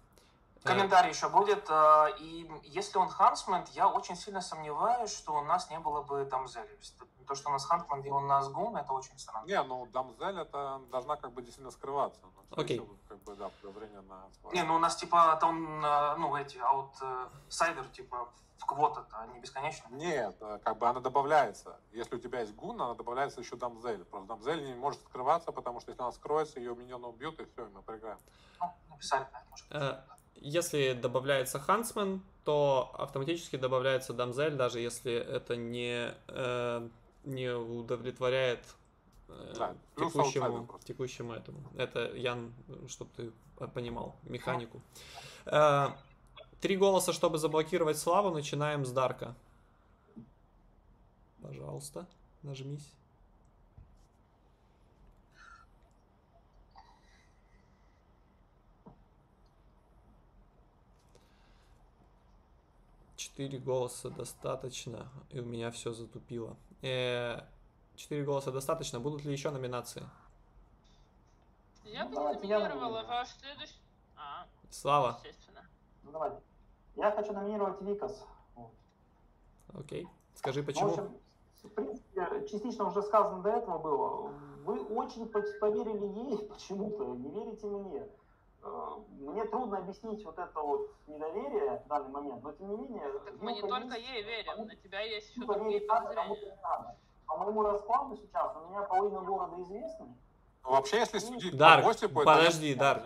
Э, Комментарий еще будет. э, И если он хансмент, я очень сильно сомневаюсь, что у нас не было бы Дамзели. То, что у нас хансмент и у нас гун, это очень странно. Не, ну Дамзель это должна как бы действительно скрываться. Но Окей. ещё, как бы, да, подозрение на Не, ну у нас типа там, э, ну эти, аутсайдер, типа в квота-то не бесконечно. Нет, э, как бы она добавляется. Если у тебя есть гун, она добавляется еще дамзель. Просто дамзель не может скрываться, потому что если она скроется, ее миньона убьют, и все, и мы проиграем. Ну, написали, может. Э, Если добавляется Хансмен, то автоматически добавляется Дамзель, даже если это не, э, не удовлетворяет э, Да, аутсайдер текущему, просто. текущему этому. Это, Ян, чтобы ты понимал механику. Э, Три голоса, чтобы заблокировать Славу. Начинаем с Дарка. Пожалуйста, нажмись. Четыре голоса достаточно, и у меня все затупило. Э, Четыре голоса достаточно. Будут ли еще номинации? Я бы Давайте я номинировала номинирую. ваш следующий... А, Слава, естественно. Ну, давайте. Я хочу номинировать Викас. Окей. Скажи Ну, в почему. общем, в принципе, частично уже сказано до этого было. Вы очень по- поверили ей почему-то, не верите мне. Э, Мне трудно объяснить вот это вот недоверие в данный момент, но тем не менее... Так мы не вилка только есть, ей верим, кому- на тебя есть еще другие подозрения. не. По моему раскладу сейчас у меня половина города известны, Ну, вообще, если судить Дарк, по это- подожди, Дарк.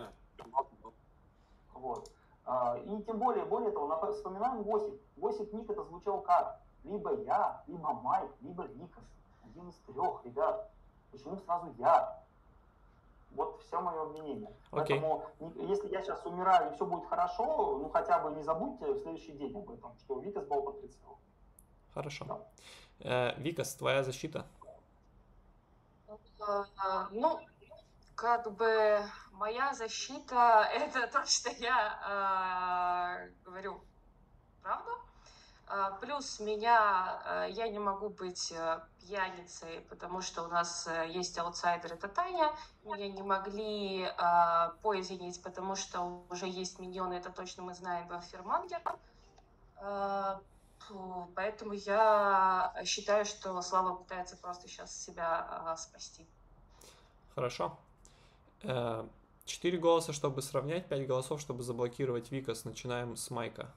Вот. А, И тем более, более того, вспоминаем Госип. Госип ник это звучал как? Либо я, либо Майк, либо Викас. Один из трех, ребят. Почему сразу я? Вот все мое обвинение. Окей. Поэтому, если я сейчас умираю и все будет хорошо, ну хотя бы не забудьте в следующий день об этом, что Викас был под прицелом. Хорошо. Да. Э, Викас, твоя защита. А, Ну, как бы моя защита это то, что я а, говорю правду. А, Плюс меня, э, я не могу быть э, пьяницей, потому что у нас э, есть аутсайдер, это Таня. Меня не могли э, поизенить, потому что уже есть миньоны, это точно мы знаем во Фермангер. Фу, Поэтому я считаю, что Слава пытается просто сейчас себя спасти. Хорошо. Четыре голоса, чтобы сравнять, пять голосов, чтобы заблокировать Викас. Начинаем с Майка.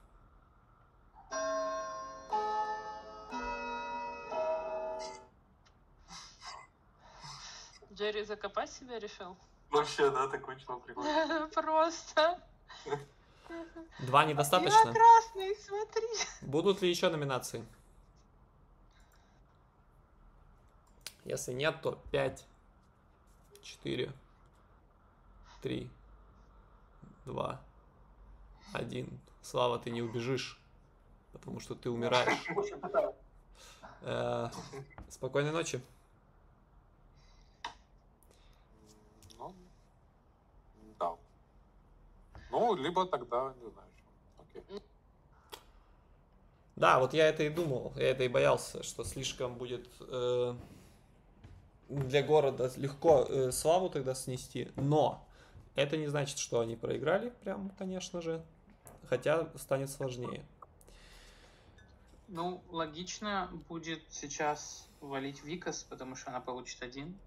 Джерри закопать себя решил? Вообще, да, такой чувак прикольный. Просто. Два Я недостаточно? красный, смотри. Будут ли еще номинации? Если нет, то 5, 4, 3, 2, 1. Слава, ты не убежишь, потому что ты умираешь. Э, Спокойной ночи. Ну, да. Ну, либо тогда, не знаю. Окей. Да, вот я это и думал, я это и боялся, что слишком будет э, для города легко э, славу тогда снести, но это не значит, что они проиграли, прям, конечно же, хотя станет сложнее. Ну, логично будет сейчас валить Викас, потому что она получит один.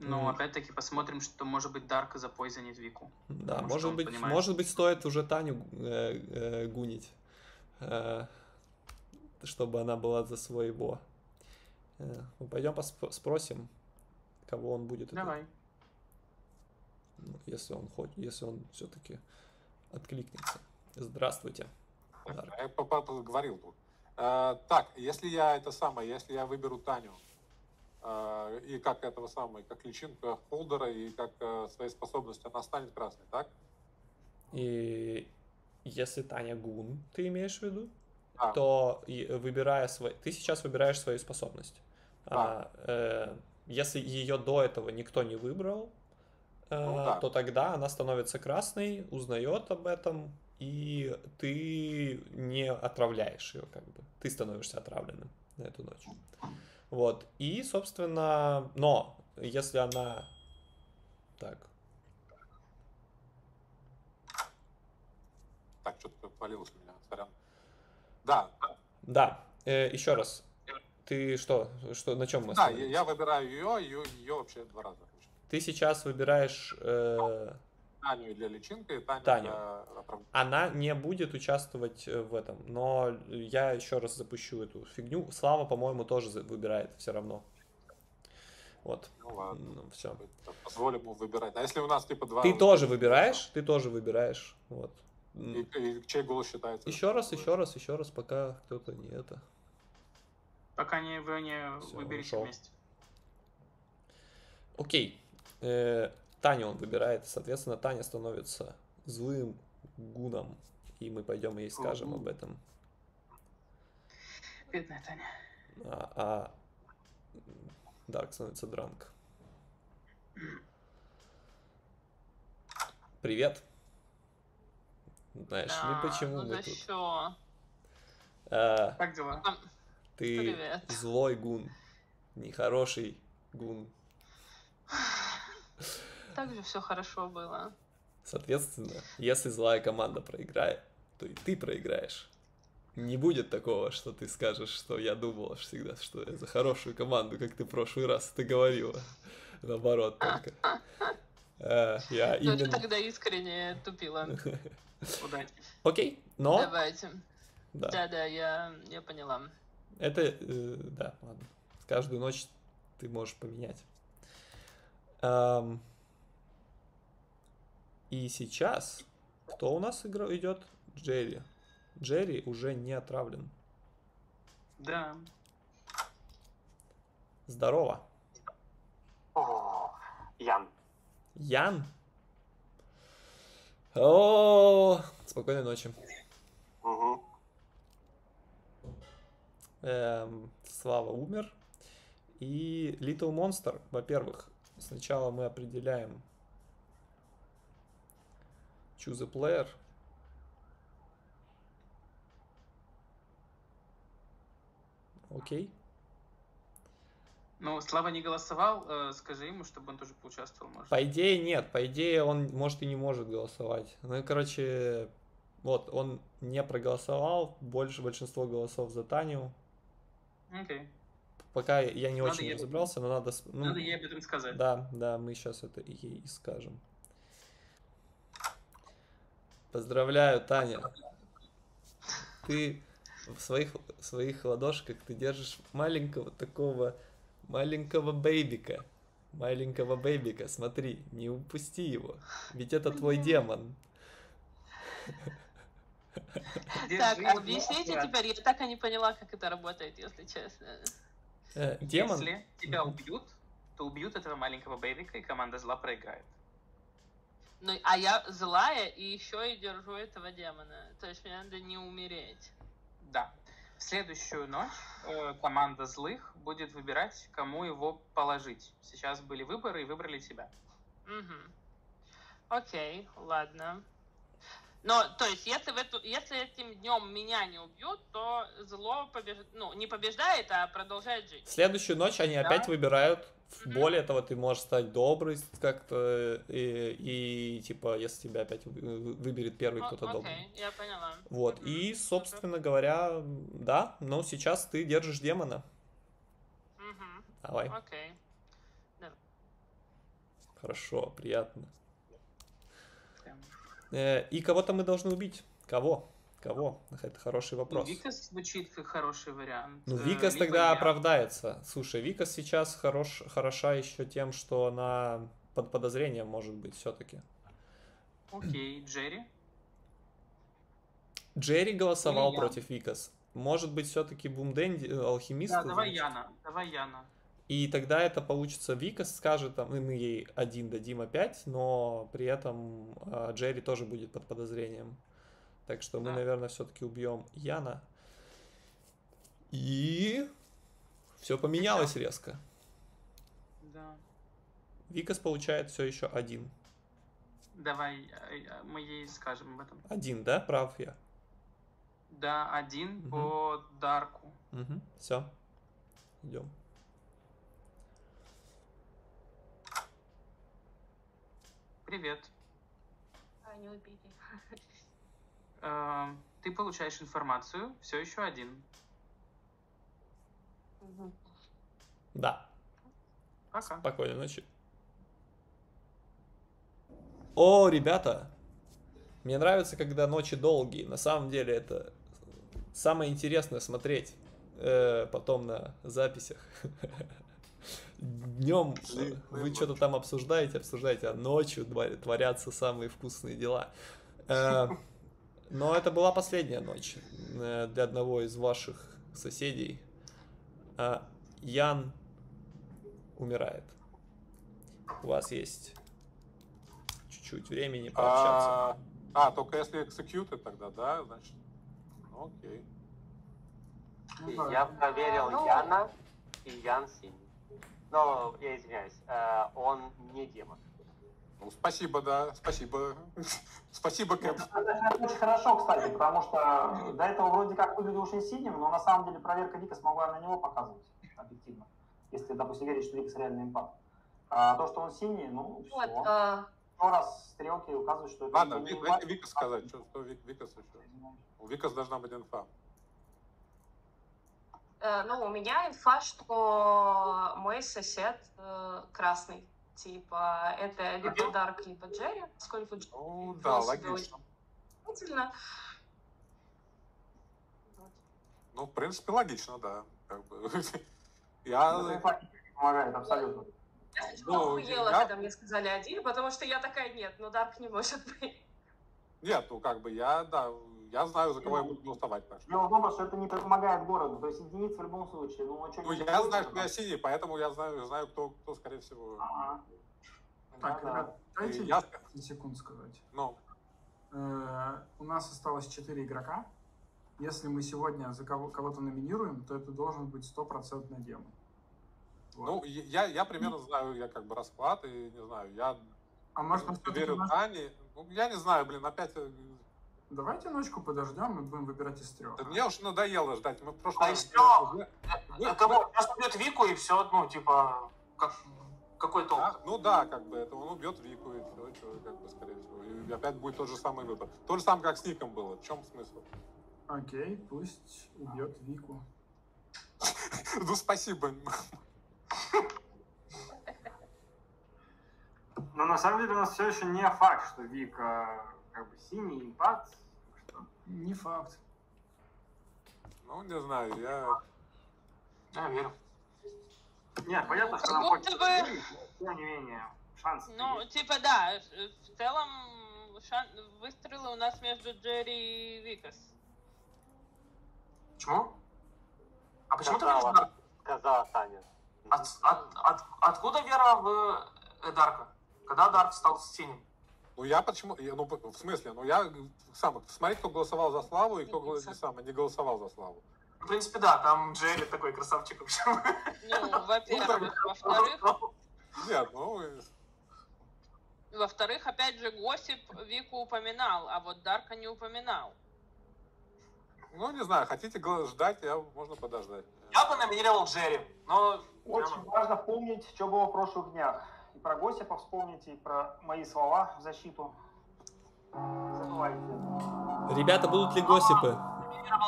Но Мгм. опять-таки посмотрим, что может быть Дарк запойзанит Вику. Да, Потому может быть, понимает, может быть, стоит уже Таню э, э, гунить, э, чтобы она была за своего. Э, ну, пойдем посп- спросим, кого он будет. это- Давай. Ну, если он хоть, если он все-таки откликнется. Здравствуйте. Дарк. Я по- говорил тут. Э, так, если я это самое, если я выберу Таню, и как этого самого, как личинка холдера, и как э, своей способности, она станет красной, так? И если Таня гун, ты имеешь в виду, Да. то выбирая свой, ты сейчас выбираешь свою способность. Да. А, э, если ее до этого никто не выбрал, э, Ну да. то тогда она становится красной, узнает об этом, и ты не отравляешь ее, как бы. Ты становишься отравленным на эту ночь. Вот. И, собственно, но если она так, Так, что-то отвалилось у меня, сорян. Да, Да, еще раз. Ты что, что, на чем мы да, я выбираю ее, ее, ее вообще два раза. Ты сейчас выбираешь, э, Таню для личинка и Таню, Таню. для она не будет участвовать э, в этом, но я еще раз запущу эту фигню. Слава, по-моему, тоже выбирает все равно. Вот, Ну ладно, все. позволим ему выбирать. А если у нас типа два... Ты тоже выбираешь, ты тоже выбираешь, вот. И, и чей голос считается? Еще раз, еще раз, еще раз, пока кто-то не это. Пока не, вы не Всё, выберете ушел. вместе. Окей. Э, Таню он выбирает, соответственно, Таня становится злым гуном, и мы пойдем ей скажем об этом. Бедная Таня. А, а Дарк становится дранк. Привет. Знаешь Да, ли, почему ну мы за тут? что? А, Как дела? Ты Привет. злой гун, нехороший гун. Так же все хорошо было. Соответственно, если злая команда проиграет, то и ты проиграешь. Не будет такого, что ты скажешь, что я думала всегда, что я за хорошую команду, как ты в прошлый раз ты говорила. Наоборот только. Э, Я именно... тогда искренне тупила. Удачи. Окей, но... Давайте. Да. Да-да, я, я поняла. Это, э, да, ладно. Каждую ночь ты можешь поменять. Ам, И сейчас кто у нас игра идет? Джерри. Джерри уже не отравлен. Да. Здорово. О, Ян. Ян? О, спокойной ночи. Мгм. Эм, Слава умер. И Little Monster, во-первых, сначала мы определяем choose a player. окей? Ну, Слава не голосовал, э, скажи ему, чтобы он тоже поучаствовал, может. По идее нет, по идее он может и не может голосовать. Ну и короче, вот он не проголосовал, больше большинство голосов за Таню. Окей. Пока я не Надо очень разобрался, но надо... ну, Надо ей об этом сказать. Да, да, мы сейчас это ей и скажем. Поздравляю, Таня. Ты в своих, в своих ладошках ты держишь маленького такого, маленького бейбика. Маленького бейбика, смотри, не упусти его. Ведь это твой демон. Так, объясните теперь, я так и не поняла, как это работает, если честно. Э, демон? Если тебя убьют, то убьют этого маленького бейбика, и команда зла проиграет. Ну, а я злая и еще и держу этого демона. То есть мне надо не умереть. Да. В следующую ночь э, команда злых будет выбирать, кому его положить. Сейчас были выборы и выбрали тебя. Мгм. Окей, ладно. Но, то есть, если, в эту, если этим днем меня не убьют, то зло побежд... ну, не побеждает, а продолжает жить. Следующую ночь они Да. опять выбирают. Мгм. Более того, ты можешь стать добрый как-то, и, и, типа, если тебя опять вы- выберет первый кто-то добрый. Окей, я поняла. Вот, Мгм, и, собственно говоря, да, но сейчас ты держишь демона. Мгм, Давай. Окей. Хорошо, приятно. Э, и кого-то мы должны убить. Кого? Кого? Это хороший Ну, вопрос. Викас звучит как хороший вариант. Ну, Э, Викас либо тогда я. оправдается. Слушай, Викас сейчас хорош, хороша еще тем, что она под подозрением может быть все-таки. Окей, Джерри. Джерри голосовал против Викас. Может быть, все-таки Бумденди, э, алхимист. Да, давай значит. Яна. Давай Яна. И тогда это получится Викас скажет, там, мы ей один дадим опять, но при этом а, Джерри тоже будет под подозрением. Так что мы, Да. наверное, все-таки убьем Яна. И все поменялось резко. Да. Викас получает все еще один. Давай, э, э, мы ей скажем об этом. Один, да? Прав я. Да, один Мгм. по Дарку. Угу. Все. Идем. Привет. А, не убили. Э, Ты получаешь информацию, все еще один. Да. Пока. Спокойной ночи. О, ребята, мне нравится, когда ночи долгие. На самом деле это самое интересное смотреть э, потом на записях. Днем Длинные вы что-то там обсуждаете, обсуждаете, а ночью творятся самые вкусные дела. Э, Но это была последняя ночь э, для одного из ваших соседей. А, Ян умирает. У вас есть чуть-чуть времени пообщаться. А, а, только если execute тогда, да, значит. Ну, окей. Я проверил Ну. Яна, и Ян синий. Но, я извиняюсь, э, он не демон. Ну, спасибо, да, спасибо. Спасибо, Кэп. Это очень хорошо, кстати, потому что до этого вроде как выглядел очень синим, но на самом деле проверка Вика смогла на него показывать объективно. Если, допустим, верить, что Викас реальный импакт. А то, что он синий, ну, все. Вот, а, Еще раз стрелки указывают, что это Ладно, не Викас сказать, что, что Ви- Викас еще. У Викас должна быть инфа. Э, ну, у меня инфа, что мой сосед э, красный. Типа, это либо Дарк, либо Джерри, поскольку Джерри Ну, да, логично. Ну, в принципе, логично, да. Как бы. Я, не помогает абсолютно. Я Ну, охуела, я- когда мне сказали один, потому что я такая, нет, ну Дарк не может быть. нет, ну, как бы, я, да, я знаю, за кого я буду голосовать. так что. Дело в том, что это не помогает городу, то есть единиц в любом случае. Ну, а чё Ну, я знаю, то что я синий, поэтому я знаю, знаю кто, кто, скорее всего. Ага. Так, Да-да. ребят, дайте Я- 10 секунд сказать. Ну, Э, У нас осталось 4 игрока. Если мы сегодня за кого- кого-то номинируем, то это должен быть стопроцентный демон. Вот. ну, я, я примерно знаю, я как бы расклад, и не знаю, я а может, верю Тане. Ну, я не знаю, блин, опять... Давайте ночку подождем и будем выбирать из трех. Да Мне уж надоело ждать. Мы в прошлый А раз- из трех? Вы- Э, Кого? Сейчас убьет Вику и все, ну, типа, как, какой толк? А, ну да, как бы это он убьет Вику и все, что, как бы, скорее всего. И опять будет тот же самый выбор. То же самое, как с Ником было. В чем смысл? Окей, пусть убьет Вику. Ну, спасибо. Но на самом деле у нас все еще не факт, что Вика как бы синий импакт. Что... Не факт. Ну, не знаю, я... Я верю. Нет, понятно, что нам хочется бы- тем не менее, шансы Ну, есть. типа, да, в целом шан... выстрелы у нас между Джерри и Викас. Почему? А почему ты Сказала, Дарк? сказала Таня. От, от, от- откуда вера в э, Дарка? Когда Дарк стал синим? Ну, я почему... я, Ну, в смысле? Ну, я сам... Смотри, кто голосовал за Славу и кто не, сам, не голосовал за Славу. В принципе, да, там Джерри такой красавчик вообще. Ну, во-первых. Во-вторых, Нет, ну... во-вторых, опять же, Госип Вику упоминал, а вот Дарка не упоминал. Ну, не знаю, хотите ждать, я, можно подождать. Я бы номинировал Джерри, но... Очень важно помнить, что было в прошлых днях. И про Госипа вспомните, и про мои слова в защиту. Не забывайте. Ребята, будут ли госипы?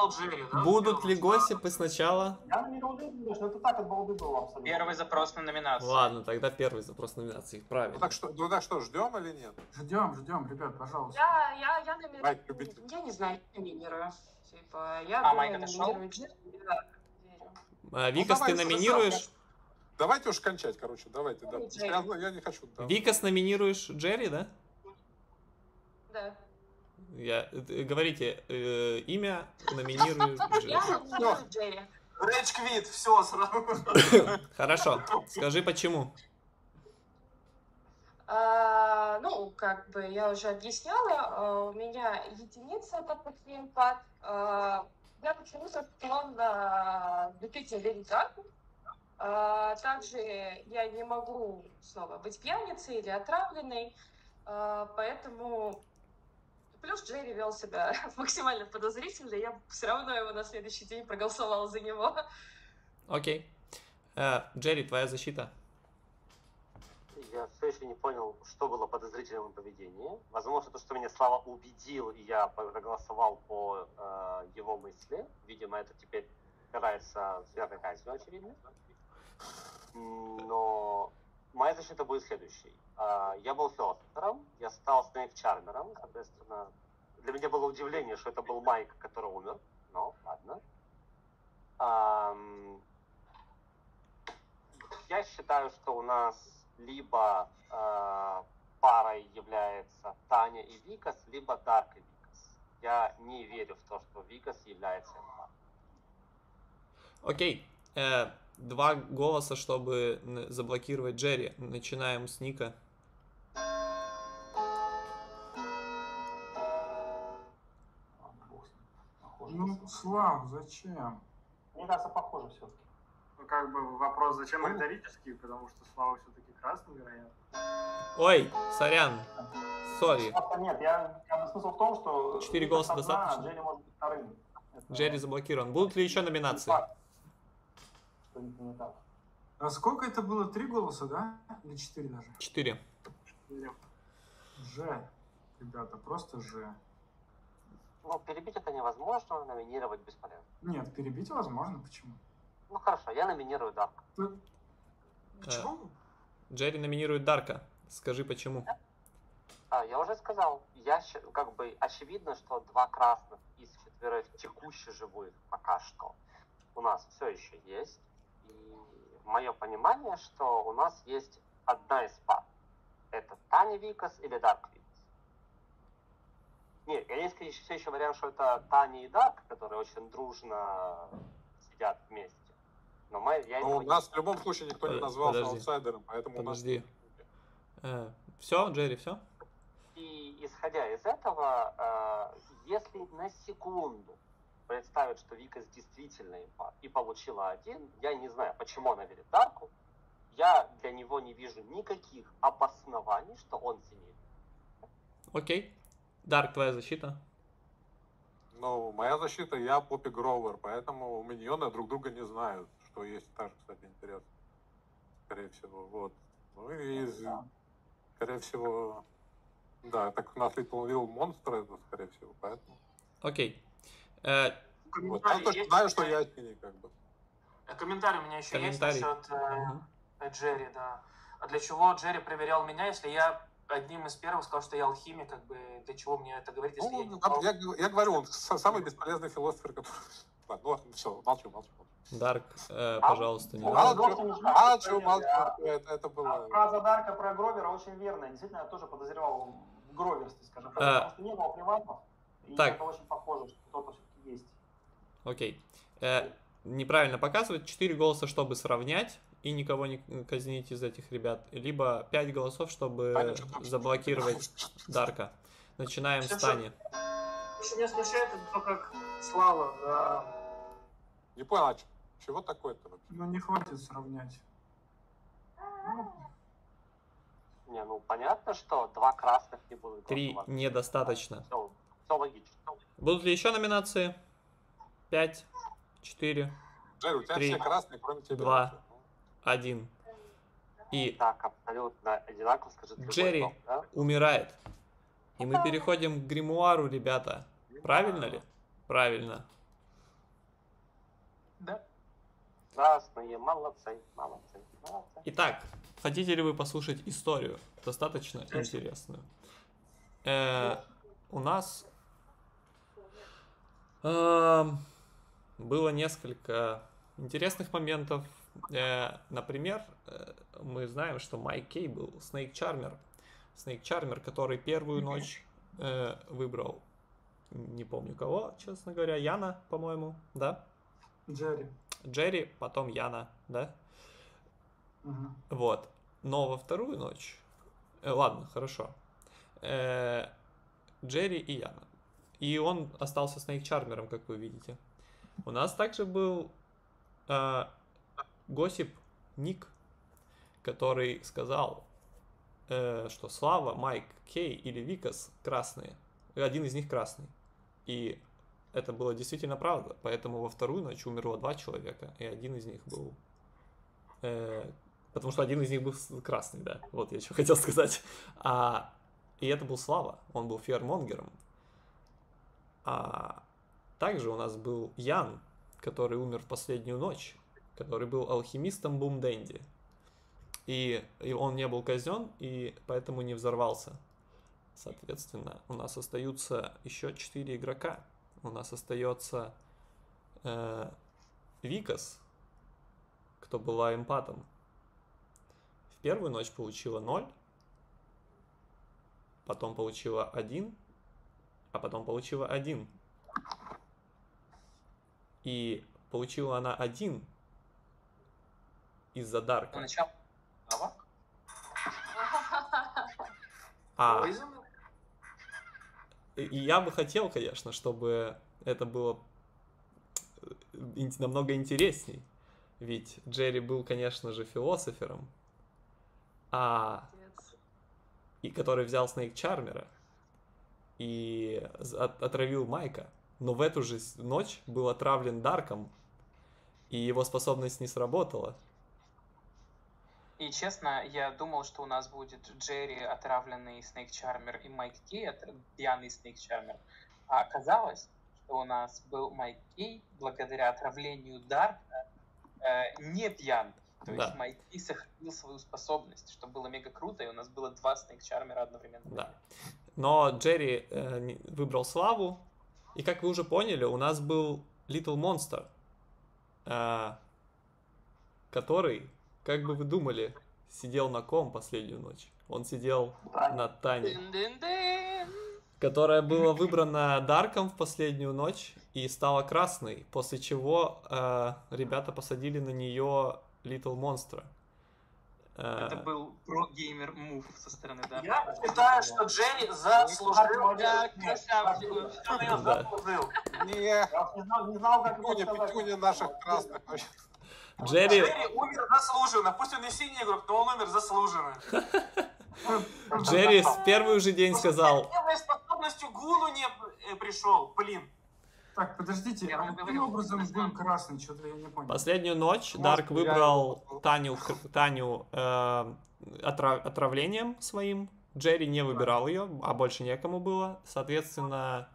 Джерри, да? Будут ли госипы сначала? Я номинировал Джерри, что это так от балды было абсолютно. Первый запрос на номинацию. Ладно, тогда первый запрос номинации. Ну Правильно. так что, ну, так что ждем или нет? Ждем, ждем, ребят, пожалуйста. Я, я, я. Майк, любитель. Я не знаю, я номинирую. Типа, я А, Майк отошел? Джерри, я верю. А, Викас, давай, ты номинируешь? Давайте уж кончать, короче, давайте, да. Я, я не хочу. да. Викас номинируешь Джерри, да? Да. Я, э, говорите э, имя, номинирую Джерри. Я номинирую Джерри. Рэдж Квит, все сразу. Хорошо. Скажи почему. А, ну, как бы я уже объясняла, а, у меня единица это импат. А, я почему-то склонна любить Леди Дарку. А, также я не могу снова быть пьяницей или отравленной, а, поэтому плюс Джерри вел себя максимально подозрительно, я все равно его на следующий день проголосовала за него. Окей. Э, Джерри, твоя защита. Я все еще не понял, что было подозрительным в поведении. Возможно, то, что меня Слава убедил, и я проголосовал по э, его мысли. Видимо, это теперь карается смертной казнью, очевидно. Но моя защита будет следующей. А, Я был философером, я стал Снейк Чармером, соответственно. Для меня было удивление, что это был Майк, который умер. Но ладно. Я считаю, что у нас либо э, парой является Таня и Викас, либо Дарк и Викас. Я не верю в то, что Викас является МП. Окей. Э, два голоса, чтобы заблокировать Джерри. Начинаем с Ника. Ну, Слав, зачем? Мне кажется, похоже все-таки. Ну, как бы вопрос, зачем риторический, потому что Слава все-таки красный, вероятно. Ой, сорян. Сори. Просто нет, я, бы смысл в том, что... Четыре голоса достаточно? Джерри может быть вторым. Это Джерри заблокирован. Будут ли еще номинации? факт, что это не так. А сколько это было? Три голоса, да? Или четыре даже? Четыре. Ж. Ребята, просто Ж. Ну, перебить это невозможно, номинировать бесполезно. Нет, перебить возможно, почему? Ну хорошо, я номинирую Дарк. Э, Почему? Джерри номинирует Дарка. Скажи почему. А, я уже сказал, я как бы очевидно, что два красных из четверых текущих живых пока что у нас все еще есть. И мое понимание, что у нас есть одна из пар. Это Таня Викас или Дарк Викас. Нет, я есть конечно, все еще вариант, что это Таня и Дарк, которые очень дружно сидят вместе. Но мы, я Но у не нас в любом случае никто не назвался подожди. аутсайдером, поэтому у нас... Подожди. все, Джерри, все? И исходя из этого, э, если на секунду представить, что Викас действительно импа и получила один, я не знаю, почему она верит Дарку, я для него не вижу никаких обоснований, что он сильнее. Окей. Дарк, твоя защита. но моя защита, я Поппи Гроувер, поэтому миньоны друг друга не знают, что есть тоже, кстати, интересно. Скорее всего, вот. Ну и, Да. скорее всего, да, так у нас Little Will монстр это, скорее всего, поэтому. Окей. Э, Вот. Я точно есть? знаю, что я не как бы. Э, Комментарий у меня еще Комментарий. есть насчет э, э, Джерри, да. А для чего Джерри проверял меня, если я одним из первых сказал, что я алхимик, как бы для чего мне это говорить, если я не Ну, знал? я, я говорю, он самый бесполезный философ, который... Ладно, ладно, все, молчу, молчу. молчу. Дарк, э, А, пожалуйста, не ну. Молчу, молчу, молчу, а- это, это А было... фраза Дарка про Гровера очень верная. Действительно, я тоже подозревал в Гроверстве, скажем так, А. потому что не было приватов. И Так. это очень похоже, что кто-то есть. Окей. Э, неправильно показывать. 4 голоса, чтобы сравнять и никого не казнить из этих ребят. Либо 5 голосов, чтобы что-то- заблокировать Дарка. Начинаем с Всё, Тани. Что меня смущает, это то, как Слава за Не понял, а ч- чего такое-то вообще? Ну, не хватит сравнять. Не, ну понятно, что два красных не будут Три голосовать. недостаточно. Все, все логично. Будут ли еще номинации? 5, 4, Джерри, у тебя Три, все красные, кроме тебя. два. 1. И Так, абсолютно одинаково любой Джерри. дом, да? умирает. И мы переходим к гримуару, ребята. Правильно ли? Правильно. Да. Красные, молодцы, молодцы, молодцы. Итак, хотите ли вы послушать историю? Достаточно интересную. Э, у нас было несколько интересных моментов. Э, например, э, мы знаем, что Майк Кей был Снейк Чармер. Снейк Чармер, который первую ночь э, выбрал, не помню кого, честно говоря, Яна, по-моему, да? Джерри. Джерри, потом Яна, да? Мгм. Вот. Но во вторую ночь... э, ладно, хорошо. Э, Джерри и Яна. И он остался Снейк Чармером, как вы видите. У нас также был э, Госип Ник, который сказал, э, что Слава, Майк, Кей или Викас красные. Один из них красный. И это было действительно правда. Поэтому во вторую ночь умерло два человека, и один из них был э, Потому что один из них был с- красный, да. Вот я что хотел сказать. А, и это был Слава. Он был фермонгером. А также у нас был Ян, который умер в последнюю ночь, который был алхимистом Бумденди. И, и он не был казнен, и поэтому не взорвался. Соответственно, у нас остаются еще четыре игрока. У нас остается э, Викас, кто была эмпатом. В первую ночь получила 0, потом получила 1, а потом получила 1. И получила она 1 из-за Дарка. Начало. А, и я бы хотел, конечно, чтобы это было э, намного интересней. Ведь Джерри был, конечно же, философером, а и который взял Снейк Чармера и от- отравил Майка. Но в эту же ночь был отравлен Дарком, и его способность не сработала. И честно, я думал, что у нас будет Джерри, отравленный Снейк Чармер, и Майк Кей, пьяный Снейк Чармер. А оказалось, что у нас был Майк Кей, благодаря отравлению Дарка, э, не пьян. То Да. есть Майк Кей сохранил свою способность, что было мега круто, и у нас было два Снейк Чармера одновременно. Да. Но Джерри э, выбрал славу. И как вы уже поняли, у нас был Little Monster, э, который, как бы вы думали, сидел на ком последнюю ночь? Он сидел на Тане, которая была выбрана Дарком в последнюю ночь и стала красной, после чего э, ребята посадили на нее Little Monster. Э, Это был про-геймер мув со стороны Дарка. Я считаю, что Джерри заслужил. Да, красавчик. Да. заслужил. Не, знал, как сказать. петуня наших красных. вообще. Джерри, Джерри умер заслуженно. Пусть он и синий игрок, но он умер заслуженно. Джерри в первый же день сказал, Первой способностью Гуну не э, пришел, блин. Так, подождите, Я а каким говорил, образом был красный? Что-то я не понял. Последнюю ночь Может, Дарк я выбрал его- Таню, Таню э, отра- отравлением своим. Джерри не выбирал ее, а больше некому было. Соответственно,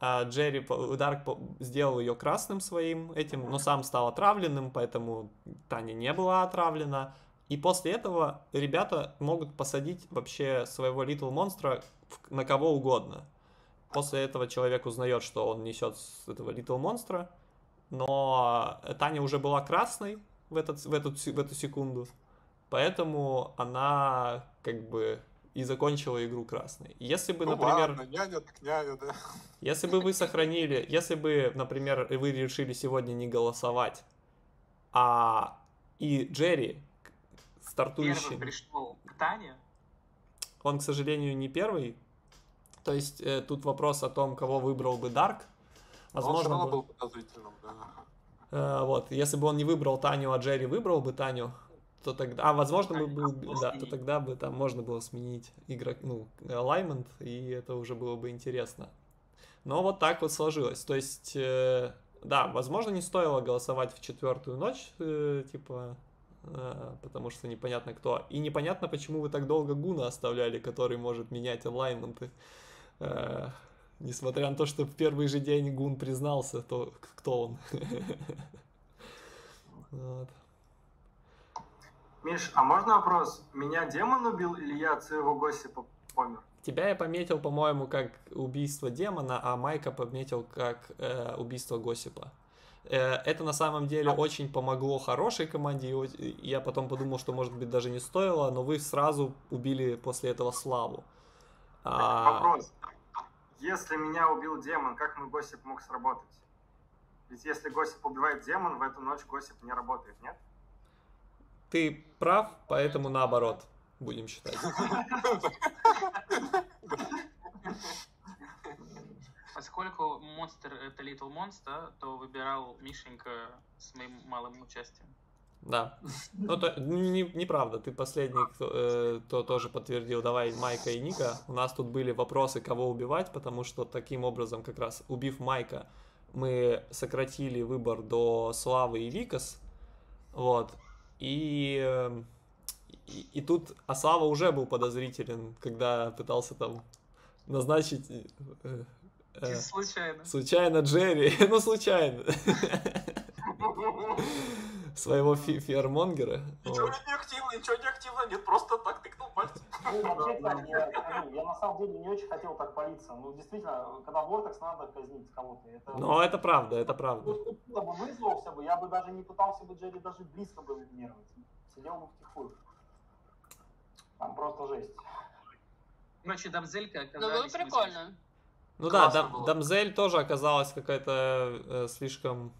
э, Джерри, Дарк сделал ее красным своим этим, но сам стал отравленным, поэтому Таня не была отравлена. И после этого ребята могут посадить вообще своего Little Монстра на кого угодно. После этого человек узнает, что он несет с этого Little Монстра, но Таня уже была красной в, этот, в, эту, в эту секунду, поэтому она как бы и закончила игру красной. Если бы, Ну например, ладно, няня так няня, да. если бы вы сохранили, если бы, например, вы решили сегодня не голосовать, а и Джерри к- Первый стартующий, пришел к Тане. он, к сожалению, не первый. То есть э, тут вопрос о том, кого выбрал бы Дарк. Он Возможно, бы- был подозрительным, да. Э, вот, если бы он не выбрал Таню, а Джерри выбрал бы Таню, то тогда, а возможно бы был, да, то тогда бы там можно было сменить игрок, ну, alignment, и это уже было бы интересно. Но вот так вот сложилось. То есть, э, да, возможно, не стоило голосовать в четвертую ночь, э, типа, э, потому что непонятно кто. И непонятно, почему вы так долго Гуна оставляли, который может менять алайнменты. Э, несмотря на то, что в первый же день Гун признался, то кто он. Вот. Миш, а можно вопрос? Меня демон убил или я от своего гостя помер? Тебя я пометил, по-моему, как убийство демона, а Майка пометил как э, убийство Госипа. Э, это на самом деле очень помогло хорошей команде, и я потом подумал, что, может быть, даже не стоило, но вы сразу убили после этого Славу. А, Вопрос. Если меня убил демон, как мой госип мог сработать? Ведь если госип убивает демон, в эту ночь госип не работает, нет? ты прав, поэтому наоборот, будем считать. Поскольку монстр это Little Monster, то выбирал Мишенька с моим малым участием. Да. Ну, то, не, неправда, ты последний, кто, э, кто тоже подтвердил. Давай, Майка и Ника. У нас тут были вопросы, кого убивать, потому что таким образом, как раз убив Майка, мы сократили выбор до Славы и Викас. Вот. И, и, и тут, а Слава уже был подозрителен, когда пытался там назначить э, э, Случайно. случайно Джерри, ну случайно, своего фи- фиармонгера. Ничего Вот. не активно, ничего не активно, нет, просто так тыкнул пальцем. Ну, вообще, кстати, я, ну, я на самом деле не очень хотел так палиться. Ну, действительно, когда Вортекс надо казнить кого-то. Это, Но это правда, это правда. Ну, ступила бы, вызвался бы, я бы даже не пытался бы Джерри даже близко бы номинировать. Сидел бы втихую. Там просто жесть. Ночи Дамзелька Ну, было оказались... прикольно. Ну да, Классно Дам- было. Дамзель тоже оказалась какая-то э, слишком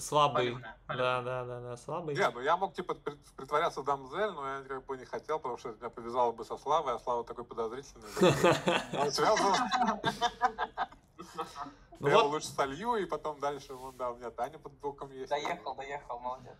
слабый. Да, да, да, да, слабый. Не, ну я мог типа прит- притворяться дамзель, но я как бы не хотел, потому что меня повязало бы со Славой, а Слава такой подозрительный. Связан, Ну я лучше солью, и потом дальше, вон, да, у меня Таня под боком есть. Доехал, доехал, молодец.